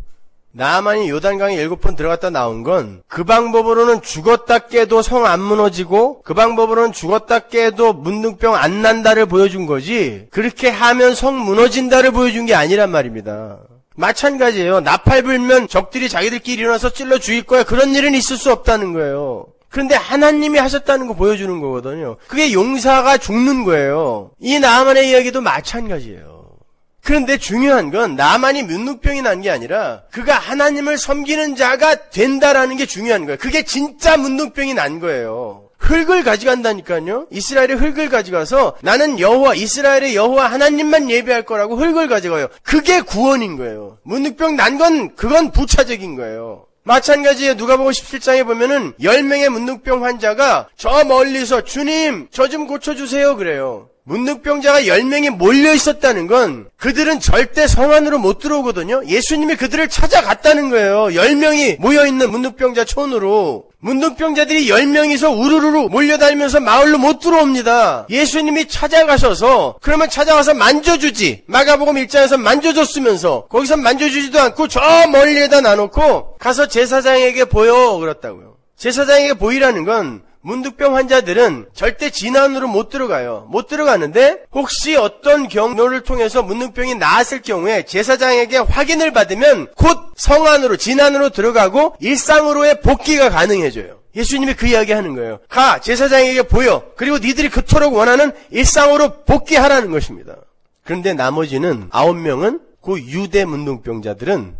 나만이 요단강에 일곱 번 들어갔다 나온 건 그 방법으로는 죽었다 깨도 성 안 무너지고 그 방법으로는 죽었다 깨도 문둥병 안 난다를 보여준 거지 그렇게 하면 성 무너진다를 보여준 게 아니란 말입니다. 마찬가지예요. 나팔 불면 적들이 자기들끼리 일어나서 찔러 죽일 거야. 그런 일은 있을 수 없다는 거예요. 그런데 하나님이 하셨다는 거 보여주는 거거든요. 그게 용사가 죽는 거예요. 이 나만의 이야기도 마찬가지예요. 그런데 중요한 건 나만이 문둥병이 난 게 아니라 그가 하나님을 섬기는 자가 된다라는 게 중요한 거예요. 그게 진짜 문둥병이 난 거예요. 흙을 가져간다니까요. 이스라엘의 흙을 가져가서 나는 여호와 이스라엘의 여호와 하나님만 예배할 거라고 흙을 가져가요. 그게 구원인 거예요. 문둥병 난 건 그건 부차적인 거예요. 마찬가지에 누가복음 17장에 보면은 10명의 문둥병 환자가 저 멀리서 주님 저 좀 고쳐 주세요 그래요. 문둥병자가 10명이 몰려 있었다는 건 그들은 절대 성 안으로 못 들어오거든요. 예수님이 그들을 찾아갔다는 거예요. 10명이 모여 있는 문둥병자 촌으로. 문둥병자들이 10명이서 우르르르 몰려다니면서 마을로 못 들어옵니다. 예수님이 찾아가셔서 그러면 찾아가서 만져주지. 마가복음 1장에서 만져줬으면서 거기서 만져주지도 않고 저 멀리에다 놔놓고 가서 제사장에게 보여 그랬다고요. 제사장에게 보이라는 건 문득병 환자들은 절대 진안으로 못 들어가요. 못 들어가는데 혹시 어떤 경로를 통해서 문득병이 나았을 경우에 제사장에게 확인을 받으면 곧 성안으로 진안으로 들어가고 일상으로의 복귀가 가능해져요. 예수님이 그 이야기 하는 거예요. 가 제사장에게 보여. 그리고 니들이 그토록 원하는 일상으로 복귀하라는 것입니다. 그런데 나머지는 아홉 명은 그 유대 문둥병자들은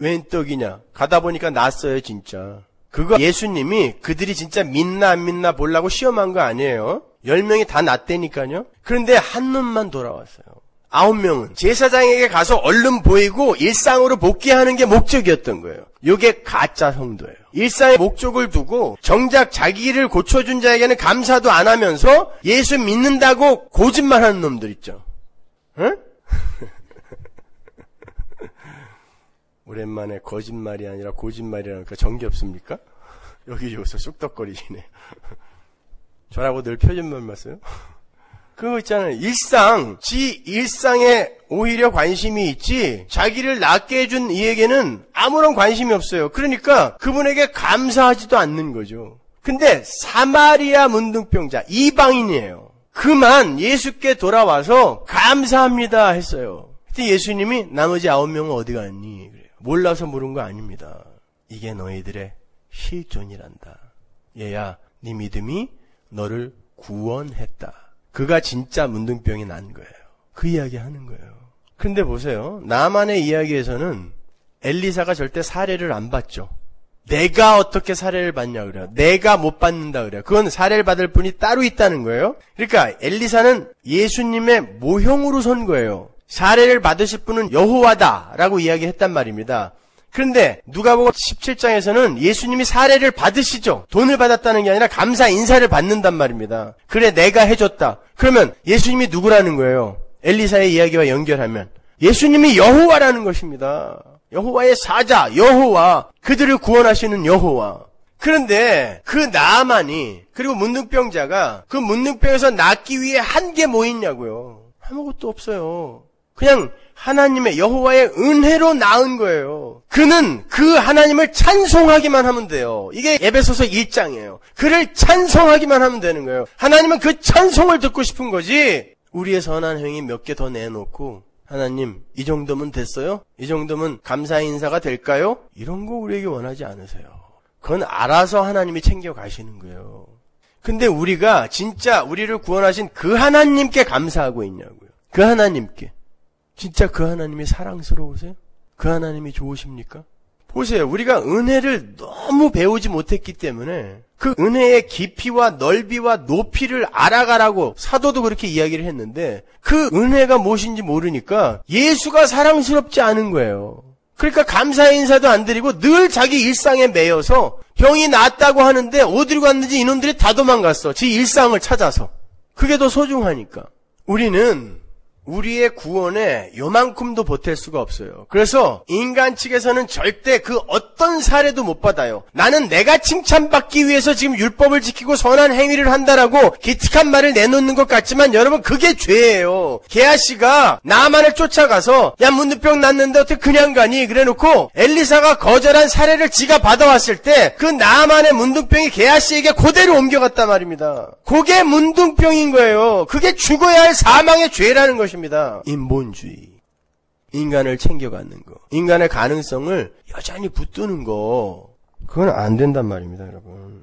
웬 떡이냐. 가다 보니까 났어요 진짜. 그거 예수님이 그들이 진짜 믿나 안 믿나 보려고 시험한 거 아니에요. 열 명이 다 낫대니까요. 그런데 한 놈만 돌아왔어요. 아홉 명은 제사장에게 가서 얼른 보이고 일상으로 복귀하는 게 목적이었던 거예요. 이게 가짜 성도예요. 일상의 목적을 두고 정작 자기를 고쳐준 자에게는 감사도 안 하면서 예수 믿는다고 거짓말하는 놈들 있죠. 응? 오랜만에 거짓말이 아니라 고짓말이라니까 정기 없습니까? 여기저기서 쑥덕거리시네. 저라고 늘 표준말 맞어요? 그거 있잖아요. 일상, 지 일상에 오히려 관심이 있지, 자기를 낫게 해준 이에게는 아무런 관심이 없어요. 그러니까 그분에게 감사하지도 않는 거죠. 근데 사마리아 문둥병자, 이방인이에요. 그만 예수께 돌아와서 감사합니다 했어요. 그때 예수님이 나머지 아홉 명은 어디 갔니? 몰라서 물은 거 아닙니다. 이게 너희들의 실존이란다. 얘야, 네 믿음이 너를 구원했다. 그가 진짜 문둥병이 난 거예요. 그 이야기 하는 거예요. 근데 보세요. 나만의 이야기에서는 엘리사가 절대 사례를 안 받죠. 내가 어떻게 사례를 받냐 그래요. 내가 못 받는다 그래요. 그건 사례를 받을 분이 따로 있다는 거예요. 그러니까 엘리사는 예수님의 모형으로 선 거예요. 사례를 받으실 분은 여호와다라고 이야기했단 말입니다. 그런데 누가복음 17장에서는 예수님이 사례를 받으시죠. 돈을 받았다는 게 아니라 감사 인사를 받는단 말입니다. 그래 내가 해줬다. 그러면 예수님이 누구라는 거예요? 엘리사의 이야기와 연결하면 예수님이 여호와라는 것입니다. 여호와의 사자 여호와 그들을 구원하시는 여호와. 그런데 그 나만이 그리고 문둥병자가 그 문둥병에서 낫기 위해 한 게 뭐 있냐고요. 아무것도 없어요. 그냥 하나님의 여호와의 은혜로 나은 거예요. 그는 그 하나님을 찬송하기만 하면 돼요. 이게 에베소서 1장이에요. 그를 찬송하기만 하면 되는 거예요. 하나님은 그 찬송을 듣고 싶은 거지. 우리의 선한 행위 몇 개 더 내놓고 하나님 이 정도면 됐어요? 이 정도면 감사 인사가 될까요? 이런 거 우리에게 원하지 않으세요. 그건 알아서 하나님이 챙겨 가시는 거예요. 근데 우리가 진짜 우리를 구원하신 그 하나님께 감사하고 있냐고요. 그 하나님께. 진짜 그 하나님이 사랑스러우세요? 그 하나님이 좋으십니까? 보세요. 우리가 은혜를 너무 배우지 못했기 때문에 그 은혜의 깊이와 넓이와 높이를 알아가라고 사도도 그렇게 이야기를 했는데 그 은혜가 무엇인지 모르니까 예수가 사랑스럽지 않은 거예요. 그러니까 감사 인사도 안 드리고 늘 자기 일상에 매여서 병이 낫다고 하는데 어디로 갔는지 이놈들이 다 도망갔어. 지 일상을 찾아서. 그게 더 소중하니까. 우리는 우리의 구원에 요만큼도 보탤 수가 없어요. 그래서 인간 측에서는 절대 그 어떤 사례도 못 받아요. 나는 내가 칭찬받기 위해서 지금 율법을 지키고 선한 행위를 한다라고 기특한 말을 내놓는 것 같지만 여러분 그게 죄예요. 게하 씨가 나만을 쫓아가서 야 문두병 났는데 어떻게 그냥 가니? 그래놓고 엘리사가 거절한 사례를 지가 받아왔을 때 그 나만의 문둥병이 게하 씨에게 그대로 옮겨갔단 말입니다. 그게 문둥병인 거예요. 그게 죽어야 할 사망의 죄라는 것입니다. 것입니다. 인본주의. 인간을 챙겨가는 거. 인간의 가능성을 여전히 붙드는 거. 그건 안 된단 말입니다, 여러분.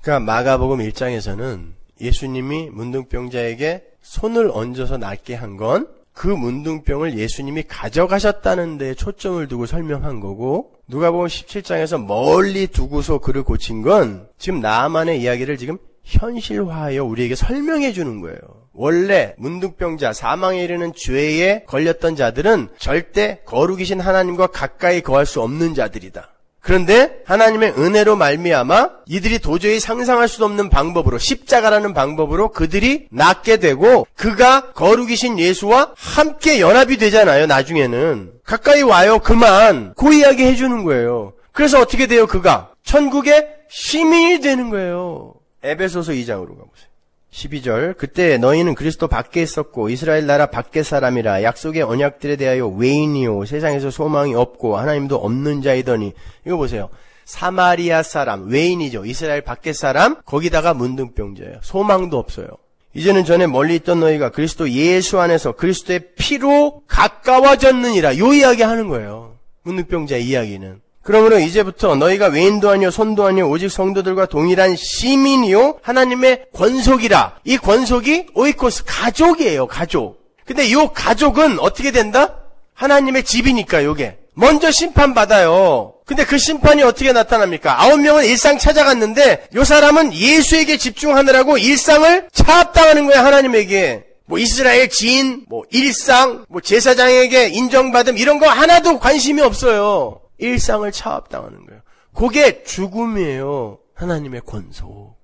그러니까 마가복음 1장에서는 예수님이 문둥병자에게 손을 얹어서 낫게 한 건 그 문둥병을 예수님이 가져가셨다는 데 초점을 두고 설명한 거고 누가복음 17장에서 멀리 두고서 그를 고친 건 지금 나만의 이야기를 지금 현실화하여 우리에게 설명해 주는 거예요. 원래 문둥병자 사망에 이르는 죄에 걸렸던 자들은 절대 거룩이신 하나님과 가까이 거할 수 없는 자들이다. 그런데 하나님의 은혜로 말미암아 이들이 도저히 상상할 수 없는 방법으로 십자가라는 방법으로 그들이 낫게 되고 그가 거룩이신 예수와 함께 연합이 되잖아요. 나중에는 가까이 와요. 그만 그 이야기 해주는 거예요. 그래서 어떻게 돼요? 그가 천국의 시민이 되는 거예요. 에베소서 2장으로 가보세요. 12절 그때 너희는 그리스도 밖에 있었고 이스라엘 나라 밖의 사람이라 약속의 언약들에 대하여 외인이요 세상에서 소망이 없고 하나님도 없는 자이더니 이거 보세요. 사마리아 사람 외인이죠. 이스라엘 밖의 사람 거기다가 문둥병자예요. 소망도 없어요. 이제는 전에 멀리 있던 너희가 그리스도 예수 안에서 그리스도의 피로 가까워졌느니라 요 이야기 하는 거예요. 문둥병자 이야기는 그러므로 이제부터 너희가 외인도 아니요 손도 아니요 오직 성도들과 동일한 시민이요 하나님의 권속이라. 이 권속이 오이코스 가족이에요. 가족. 근데 이 가족은 어떻게 된다? 하나님의 집이니까 요게. 먼저 심판받아요. 근데 그 심판이 어떻게 나타납니까? 아홉 명은 일상 찾아갔는데 요 사람은 예수에게 집중하느라고 일상을 차압당하는 거야 하나님에게. 뭐 이스라엘 지인, 뭐 일상, 뭐 제사장에게 인정받음 이런 거 하나도 관심이 없어요. 일상을 차압당하는 거예요. 그게 죽음이에요. 하나님의 권소.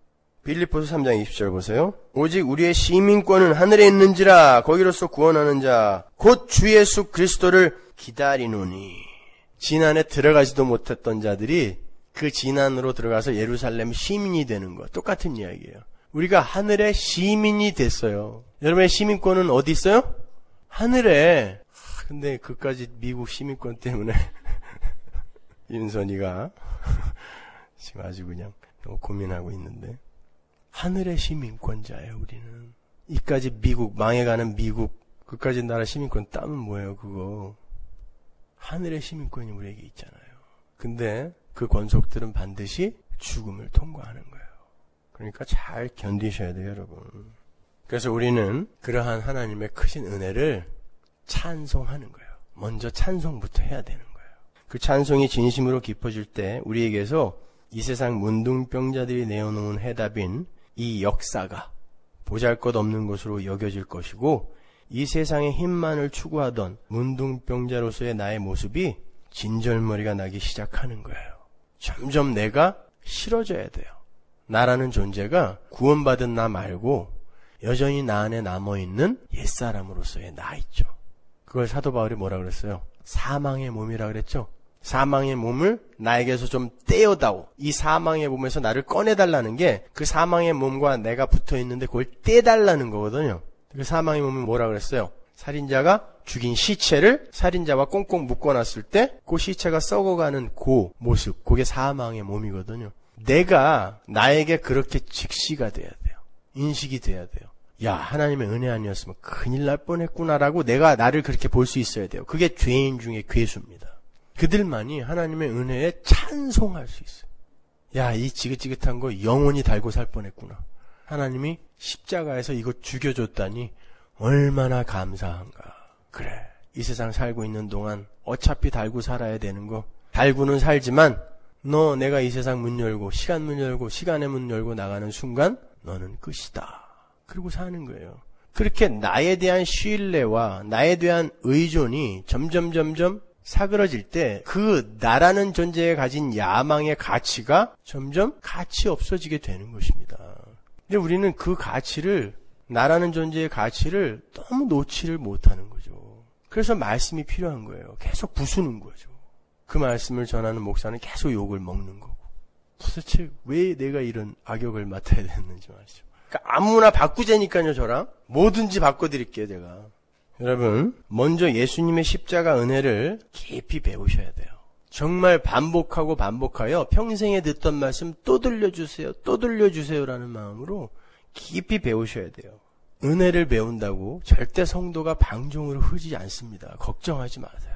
빌리포스 3장 20절 보세요. 오직 우리의 시민권은 하늘에 있는지라 거기로서 구원하는 자 곧 주 예수 그리스도를 기다리노니 진안에 들어가지도 못했던 자들이 그 진안으로 들어가서 예루살렘 시민이 되는 것 똑같은 이야기예요. 우리가 하늘의 시민이 됐어요. 여러분의 시민권은 어디 있어요? 하늘에. 근데 그까지 미국 시민권 때문에 윤선이가 지금 아주 그냥 고민하고 있는데 하늘의 시민권자예요 우리는. 이까지 미국 망해가는 미국 그까지 나라 시민권 따면 뭐예요 그거? 하늘의 시민권이 우리에게 있잖아요. 근데 그 권속들은 반드시 죽음을 통과하는 거예요. 그러니까 잘 견디셔야 돼요 여러분. 그래서 우리는 그러한 하나님의 크신 은혜를 찬송하는 거예요. 먼저 찬송부터 해야 되는 거예요 그 찬송이 진심으로 깊어질 때 우리에게서 이 세상 문둥병자들이 내어놓은 해답인 이 역사가 보잘 것 없는 것으로 여겨질 것이고 이 세상의 힘만을 추구하던 문둥병자로서의 나의 모습이 진절머리가 나기 시작하는 거예요. 점점 내가 싫어져야 돼요. 나라는 존재가 구원받은 나 말고 여전히 나 안에 남아있는 옛사람으로서의 나 있죠. 그걸 사도 바울이 뭐라 그랬어요? 사망의 몸이라 그랬죠? 사망의 몸을 나에게서 좀 떼어다오. 이 사망의 몸에서 나를 꺼내달라는 게 그 사망의 몸과 내가 붙어 있는데 그걸 떼달라는 거거든요. 그 사망의 몸이 뭐라 그랬어요? 살인자가 죽인 시체를 살인자와 꽁꽁 묶어놨을 때 그 시체가 썩어가는 그 모습, 그게 사망의 몸이거든요. 내가 나에게 그렇게 직시가 돼야 돼요. 인식이 돼야 돼요. 야, 하나님의 은혜 아니었으면 큰일 날 뻔했구나라고 내가 나를 그렇게 볼 수 있어야 돼요. 그게 죄인 중에 괴수입니다. 그들만이 하나님의 은혜에 찬송할 수 있어요. 야, 이 지긋지긋한 거 영원히 달고 살 뻔했구나. 하나님이 십자가에서 이거 죽여줬다니 얼마나 감사한가. 그래. 이 세상 살고 있는 동안 어차피 달고 살아야 되는 거. 달고는 살지만 너 내가 이 세상 문 열고 시간 문 열고 시간의 문 열고 나가는 순간 너는 끝이다. 그리고 사는 거예요. 그렇게 나에 대한 신뢰와 나에 대한 의존이 점점 점점 사그러질 때 그 나라는 존재에 가진 야망의 가치가 점점 가치 없어지게 되는 것입니다. 근데 우리는 그 가치를 나라는 존재의 가치를 너무 놓지를 못하는 거죠. 그래서 말씀이 필요한 거예요. 계속 부수는 거죠. 그 말씀을 전하는 목사는 계속 욕을 먹는 거고. 도대체 왜 내가 이런 악역을 맡아야 되는지 말이죠. 그러니까 아무나 바꾸자니까요, 저랑. 뭐든지 바꿔드릴게요, 제가. 여러분, 먼저 예수님의 십자가 은혜를 깊이 배우셔야 돼요. 정말 반복하고 반복하여 평생에 듣던 말씀 또 들려주세요, 또 들려주세요라는 마음으로 깊이 배우셔야 돼요. 은혜를 배운다고 절대 성도가 방종으로 흐르지 않습니다. 걱정하지 마세요.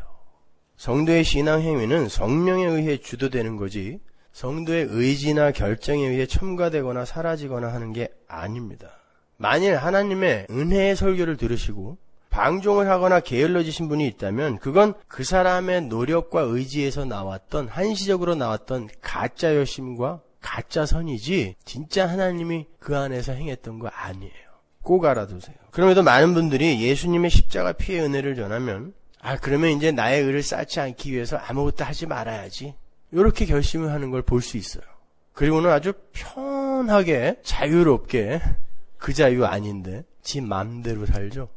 성도의 신앙 행위는 성령에 의해 주도되는 거지 성도의 의지나 결정에 의해 첨가되거나 사라지거나 하는 게 아닙니다. 만일 하나님의 은혜의 설교를 들으시고 방종을 하거나 게을러지신 분이 있다면 그건 그 사람의 노력과 의지에서 나왔던 한시적으로 나왔던 가짜 열심과 가짜 선이지 진짜 하나님이 그 안에서 행했던 거 아니에요. 꼭 알아두세요. 그럼에도 많은 분들이 예수님의 십자가 피의 은혜를 전하면 아 그러면 이제 나의 의를 쌓지 않기 위해서 아무것도 하지 말아야지. 이렇게 결심을 하는 걸 볼 수 있어요. 그리고는 아주 편하게 자유롭게 그 자유 아닌데 지 맘대로 살죠.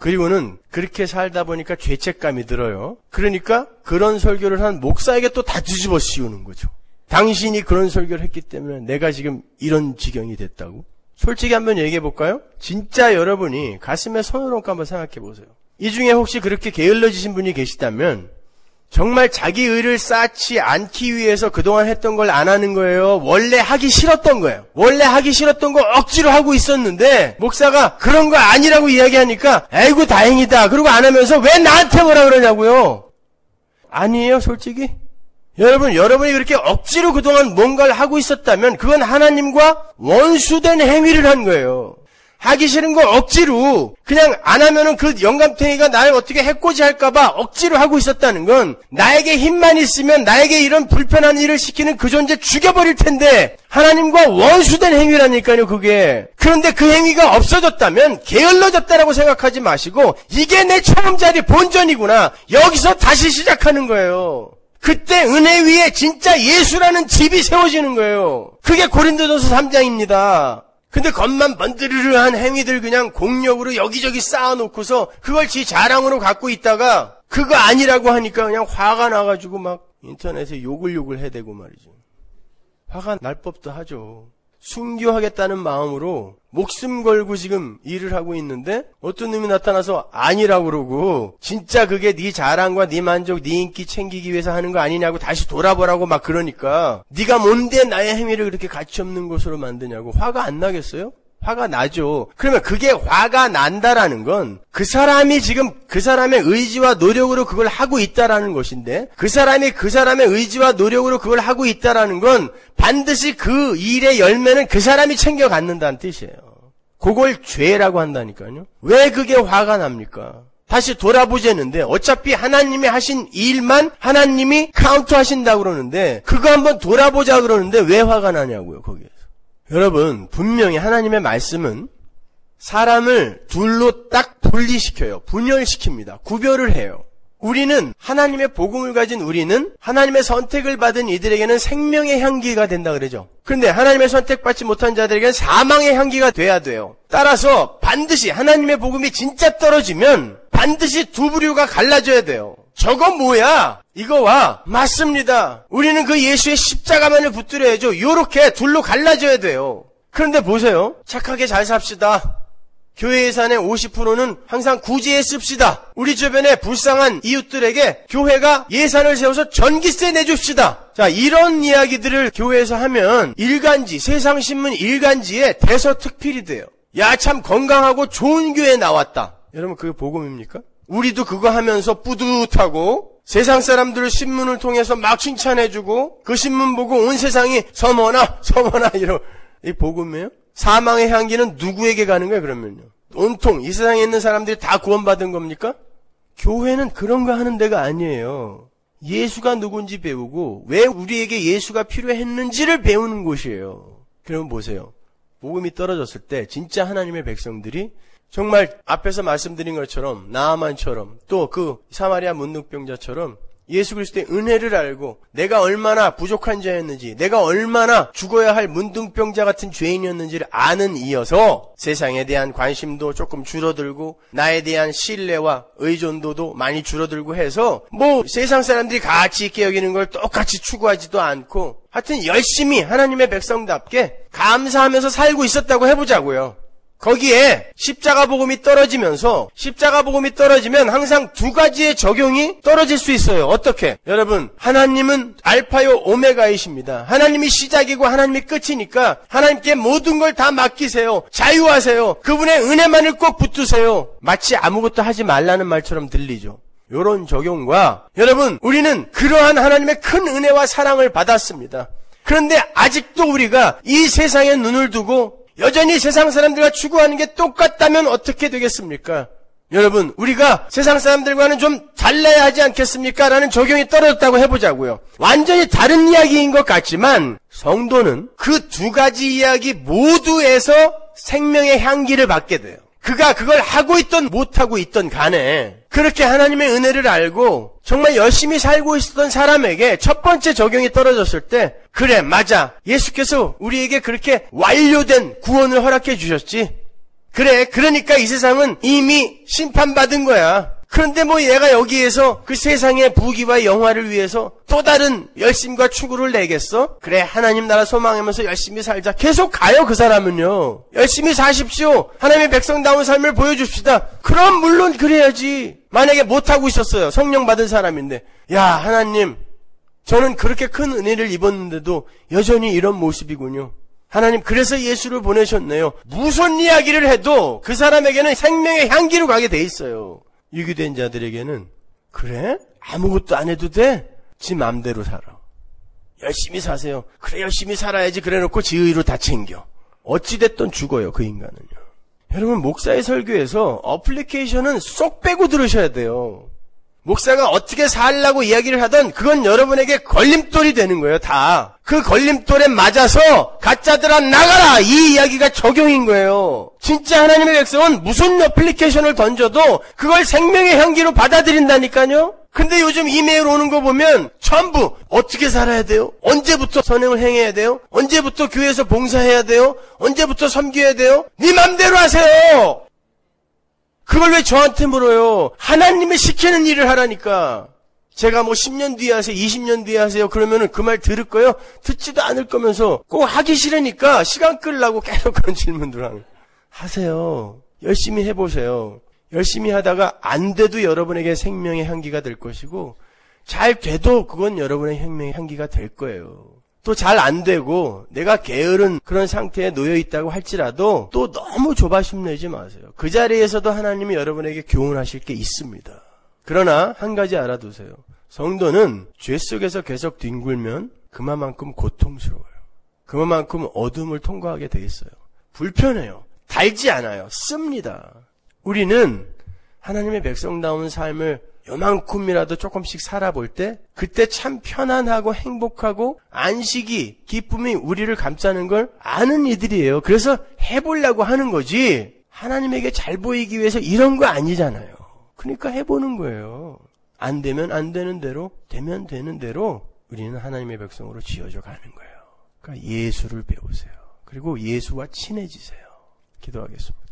그리고는 그렇게 살다 보니까 죄책감이 들어요. 그러니까 그런 설교를 한 목사에게 또 다 뒤집어 씌우는 거죠. 당신이 그런 설교를 했기 때문에 내가 지금 이런 지경이 됐다고? 솔직히 한번 얘기해 볼까요? 진짜 여러분이 가슴에 손을 얹고 한번 생각해 보세요. 이 중에 혹시 그렇게 게을러지신 분이 계시다면 정말 자기 의를 쌓지 않기 위해서 그동안 했던 걸 안 하는 거예요. 원래 하기 싫었던 거예요. 원래 하기 싫었던 거 억지로 하고 있었는데 목사가 그런 거 아니라고 이야기하니까 아이고 다행이다. 그리고 안 하면서 왜 나한테 뭐라 그러냐고요. 아니에요, 솔직히. 여러분, 여러분이 그렇게 억지로 그동안 뭔가를 하고 있었다면 그건 하나님과 원수된 행위를 한 거예요. 하기 싫은 거 억지로 그냥 안 하면은 그 영감탱이가 나를 어떻게 해코지 할까봐 억지로 하고 있었다는 건 나에게 힘만 있으면 나에게 이런 불편한 일을 시키는 그 존재 죽여버릴 텐데 하나님과 원수된 행위라니까요 그게. 그런데 그 행위가 없어졌다면 게을러졌다라고 생각하지 마시고 이게 내 처음 자리 본전이구나. 여기서 다시 시작하는 거예요. 그때 은혜 위에 진짜 예수라는 집이 세워지는 거예요. 그게 고린도전서 3장입니다 근데 겉만 번드르르한 행위들 그냥 공력으로 여기저기 쌓아놓고서 그걸 지 자랑으로 갖고 있다가 그거 아니라고 하니까 그냥 화가 나가지고 막 인터넷에 욕을 욕을 해대고 말이죠. 화가 날 법도 하죠. 순교하겠다는 마음으로 목숨 걸고 지금 일을 하고 있는데 어떤 놈이 나타나서 아니라고 그러고 진짜 그게 네 자랑과 네 만족, 네 인기 챙기기 위해서 하는 거 아니냐고 다시 돌아보라고 막 그러니까 네가 뭔데 나의 행위를 그렇게 가치 없는 것으로 만드냐고 화가 안 나겠어요? 화가 나죠. 그러면 그게 화가 난다라는 건 그 사람이 지금 그 사람의 의지와 노력으로 그걸 하고 있다라는 것인데 그 사람이 그 사람의 의지와 노력으로 그걸 하고 있다라는 건 반드시 그 일의 열매는 그 사람이 챙겨 갖는다는 뜻이에요. 그걸 죄라고 한다니까요. 왜 그게 화가 납니까? 다시 돌아보자는데 어차피 하나님이 하신 일만 하나님이 카운트 하신다고 그러는데 그거 한번 돌아보자 그러는데 왜 화가 나냐고요, 거기에서. 여러분, 분명히 하나님의 말씀은 사람을 둘로 딱 분리시켜요. 분열시킵니다. 구별을 해요. 우리는 하나님의 복음을 가진 우리는 하나님의 선택을 받은 이들에게는 생명의 향기가 된다 그러죠. 그런데 하나님의 선택받지 못한 자들에게는 사망의 향기가 돼야 돼요. 따라서 반드시 하나님의 복음이 진짜 떨어지면 반드시 두 부류가 갈라져야 돼요. 저거 뭐야? 이거와 맞습니다. 우리는 그 예수의 십자가만을 붙들어야죠. 요렇게 둘로 갈라져야 돼요. 그런데 보세요. 착하게 잘 삽시다. 교회 예산의 50%는 항상 구제에 씁시다. 우리 주변에 불쌍한 이웃들에게 교회가 예산을 세워서 전기세 내줍시다. 자, 이런 이야기들을 교회에서 하면 일간지, 세상신문 일간지에 대서특필이 돼요. 야, 참 건강하고 좋은 교회 나왔다. 여러분, 그게 복음입니까? 우리도 그거 하면서 뿌듯하고 세상 사람들을 신문을 통해서 막 칭찬해주고 그 신문 보고 온 세상이 서머나 서머나 이런 이 복음이에요? 사망의 향기는 누구에게 가는 거예요 그러면요? 온통 이 세상에 있는 사람들이 다 구원받은 겁니까? 교회는 그런 거 하는 데가 아니에요. 예수가 누군지 배우고 왜 우리에게 예수가 필요했는지를 배우는 곳이에요. 그러면 보세요. 복음이 떨어졌을 때 진짜 하나님의 백성들이 정말 앞에서 말씀드린 것처럼 나아만처럼 또 그 사마리아 문둥병자처럼 예수 그리스도의 은혜를 알고 내가 얼마나 부족한 자였는지 내가 얼마나 죽어야 할 문둥병자 같은 죄인이었는지를 아는 이어서 세상에 대한 관심도 조금 줄어들고 나에 대한 신뢰와 의존도도 많이 줄어들고 해서 뭐 세상 사람들이 같이 있게 여기는 걸 똑같이 추구하지도 않고 하여튼 열심히 하나님의 백성답게 감사하면서 살고 있었다고 해보자고요. 거기에 십자가 복음이 떨어지면서 십자가 복음이 떨어지면 항상 두 가지의 적용이 떨어질 수 있어요. 어떻게? 여러분, 하나님은 알파요 오메가이십니다. 하나님이 시작이고 하나님이 끝이니까 하나님께 모든 걸 다 맡기세요. 자유하세요. 그분의 은혜만을 꼭 붙드세요. 마치 아무것도 하지 말라는 말처럼 들리죠. 요런 적용과 여러분, 우리는 그러한 하나님의 큰 은혜와 사랑을 받았습니다. 그런데 아직도 우리가 이 세상에 눈을 두고 여전히 세상 사람들과 추구하는 게 똑같다면 어떻게 되겠습니까? 여러분, 우리가 세상 사람들과는 좀 달라야 하지 않겠습니까? 라는 적용이 떨어졌다고 해보자고요. 완전히 다른 이야기인 것 같지만 성도는 그 두 가지 이야기 모두에서 생명의 향기를 받게 돼요. 그가 그걸 하고 있던 못하고 있던 간에 그렇게 하나님의 은혜를 알고 정말 열심히 살고 있었던 사람에게 첫 번째 적용이 떨어졌을 때 그래 맞아. 예수께서 우리에게 그렇게 완료된 구원을 허락해 주셨지. 그래 그러니까 이 세상은 이미 심판받은 거야 그런데 뭐 얘가 여기에서 그 세상의 부귀와 영화를 위해서 또 다른 열심과 추구를 내겠어? 그래 하나님 나라 소망하면서 열심히 살자. 계속 가요 그 사람은요. 열심히 사십시오. 하나님의 백성다운 삶을 보여줍시다. 그럼 물론 그래야지. 만약에 못하고 있었어요. 성령 받은 사람인데. 야 하나님 저는 그렇게 큰 은혜를 입었는데도 여전히 이런 모습이군요. 하나님 그래서 예수를 보내셨네요. 무슨 이야기를 해도 그 사람에게는 생명의 향기로 가게 돼 있어요. 유기된 자들에게는 그래? 아무것도 안 해도 돼? 지 맘대로 살아. 열심히 사세요. 그래 열심히 살아야지 그래 놓고 지의로 다 챙겨. 어찌됐든 죽어요 그 인간은요. 여러분 목사의 설교에서 어플리케이션은 쏙 빼고 들으셔야 돼요. 목사가 어떻게 살라고 이야기를 하던 그건 여러분에게 걸림돌이 되는 거예요, 다. 그 걸림돌에 맞아서 가짜들아 나가라! 이 이야기가 적용인 거예요. 진짜 하나님의 백성은 무슨 어플리케이션을 던져도 그걸 생명의 향기로 받아들인다니까요? 근데 요즘 이메일 오는 거 보면 전부 어떻게 살아야 돼요? 언제부터 선행을 행해야 돼요? 언제부터 교회에서 봉사해야 돼요? 언제부터 섬겨야 돼요? 네 맘대로 하세요! 그걸 왜 저한테 물어요? 하나님이 시키는 일을 하라니까. 제가 뭐 10년 뒤에 하세요, 20년 뒤에 하세요. 그러면은 그 말 들을 거예요? 듣지도 않을 거면서 꼭 하기 싫으니까 시간 끌라고 계속 그런 질문들 하는. 하세요. 열심히 해보세요. 열심히 하다가 안 돼도 여러분에게 생명의 향기가 될 것이고, 잘 돼도 그건 여러분의 생명의 향기가 될 거예요. 또 잘 안 되고 내가 게으른 그런 상태에 놓여 있다고 할지라도 또 너무 조바심 내지 마세요. 그 자리에서도 하나님이 여러분에게 교훈하실 게 있습니다. 그러나 한 가지 알아두세요. 성도는 죄 속에서 계속 뒹굴면 그만큼 고통스러워요. 그만큼 어둠을 통과하게 돼 있어요. 불편해요. 달지 않아요. 씁니다. 우리는 하나님의 백성다운 삶을 요만큼이라도 조금씩 살아볼 때 그때 참 편안하고 행복하고 안식이 기쁨이 우리를 감싸는 걸 아는 이들이에요. 그래서 해보려고 하는 거지 하나님에게 잘 보이기 위해서 이런 거 아니잖아요. 그러니까 해보는 거예요. 안 되면 안 되는 대로, 되면 되는 대로 우리는 하나님의 백성으로 지어져 가는 거예요. 그러니까 예수를 배우세요. 그리고 예수와 친해지세요. 기도하겠습니다.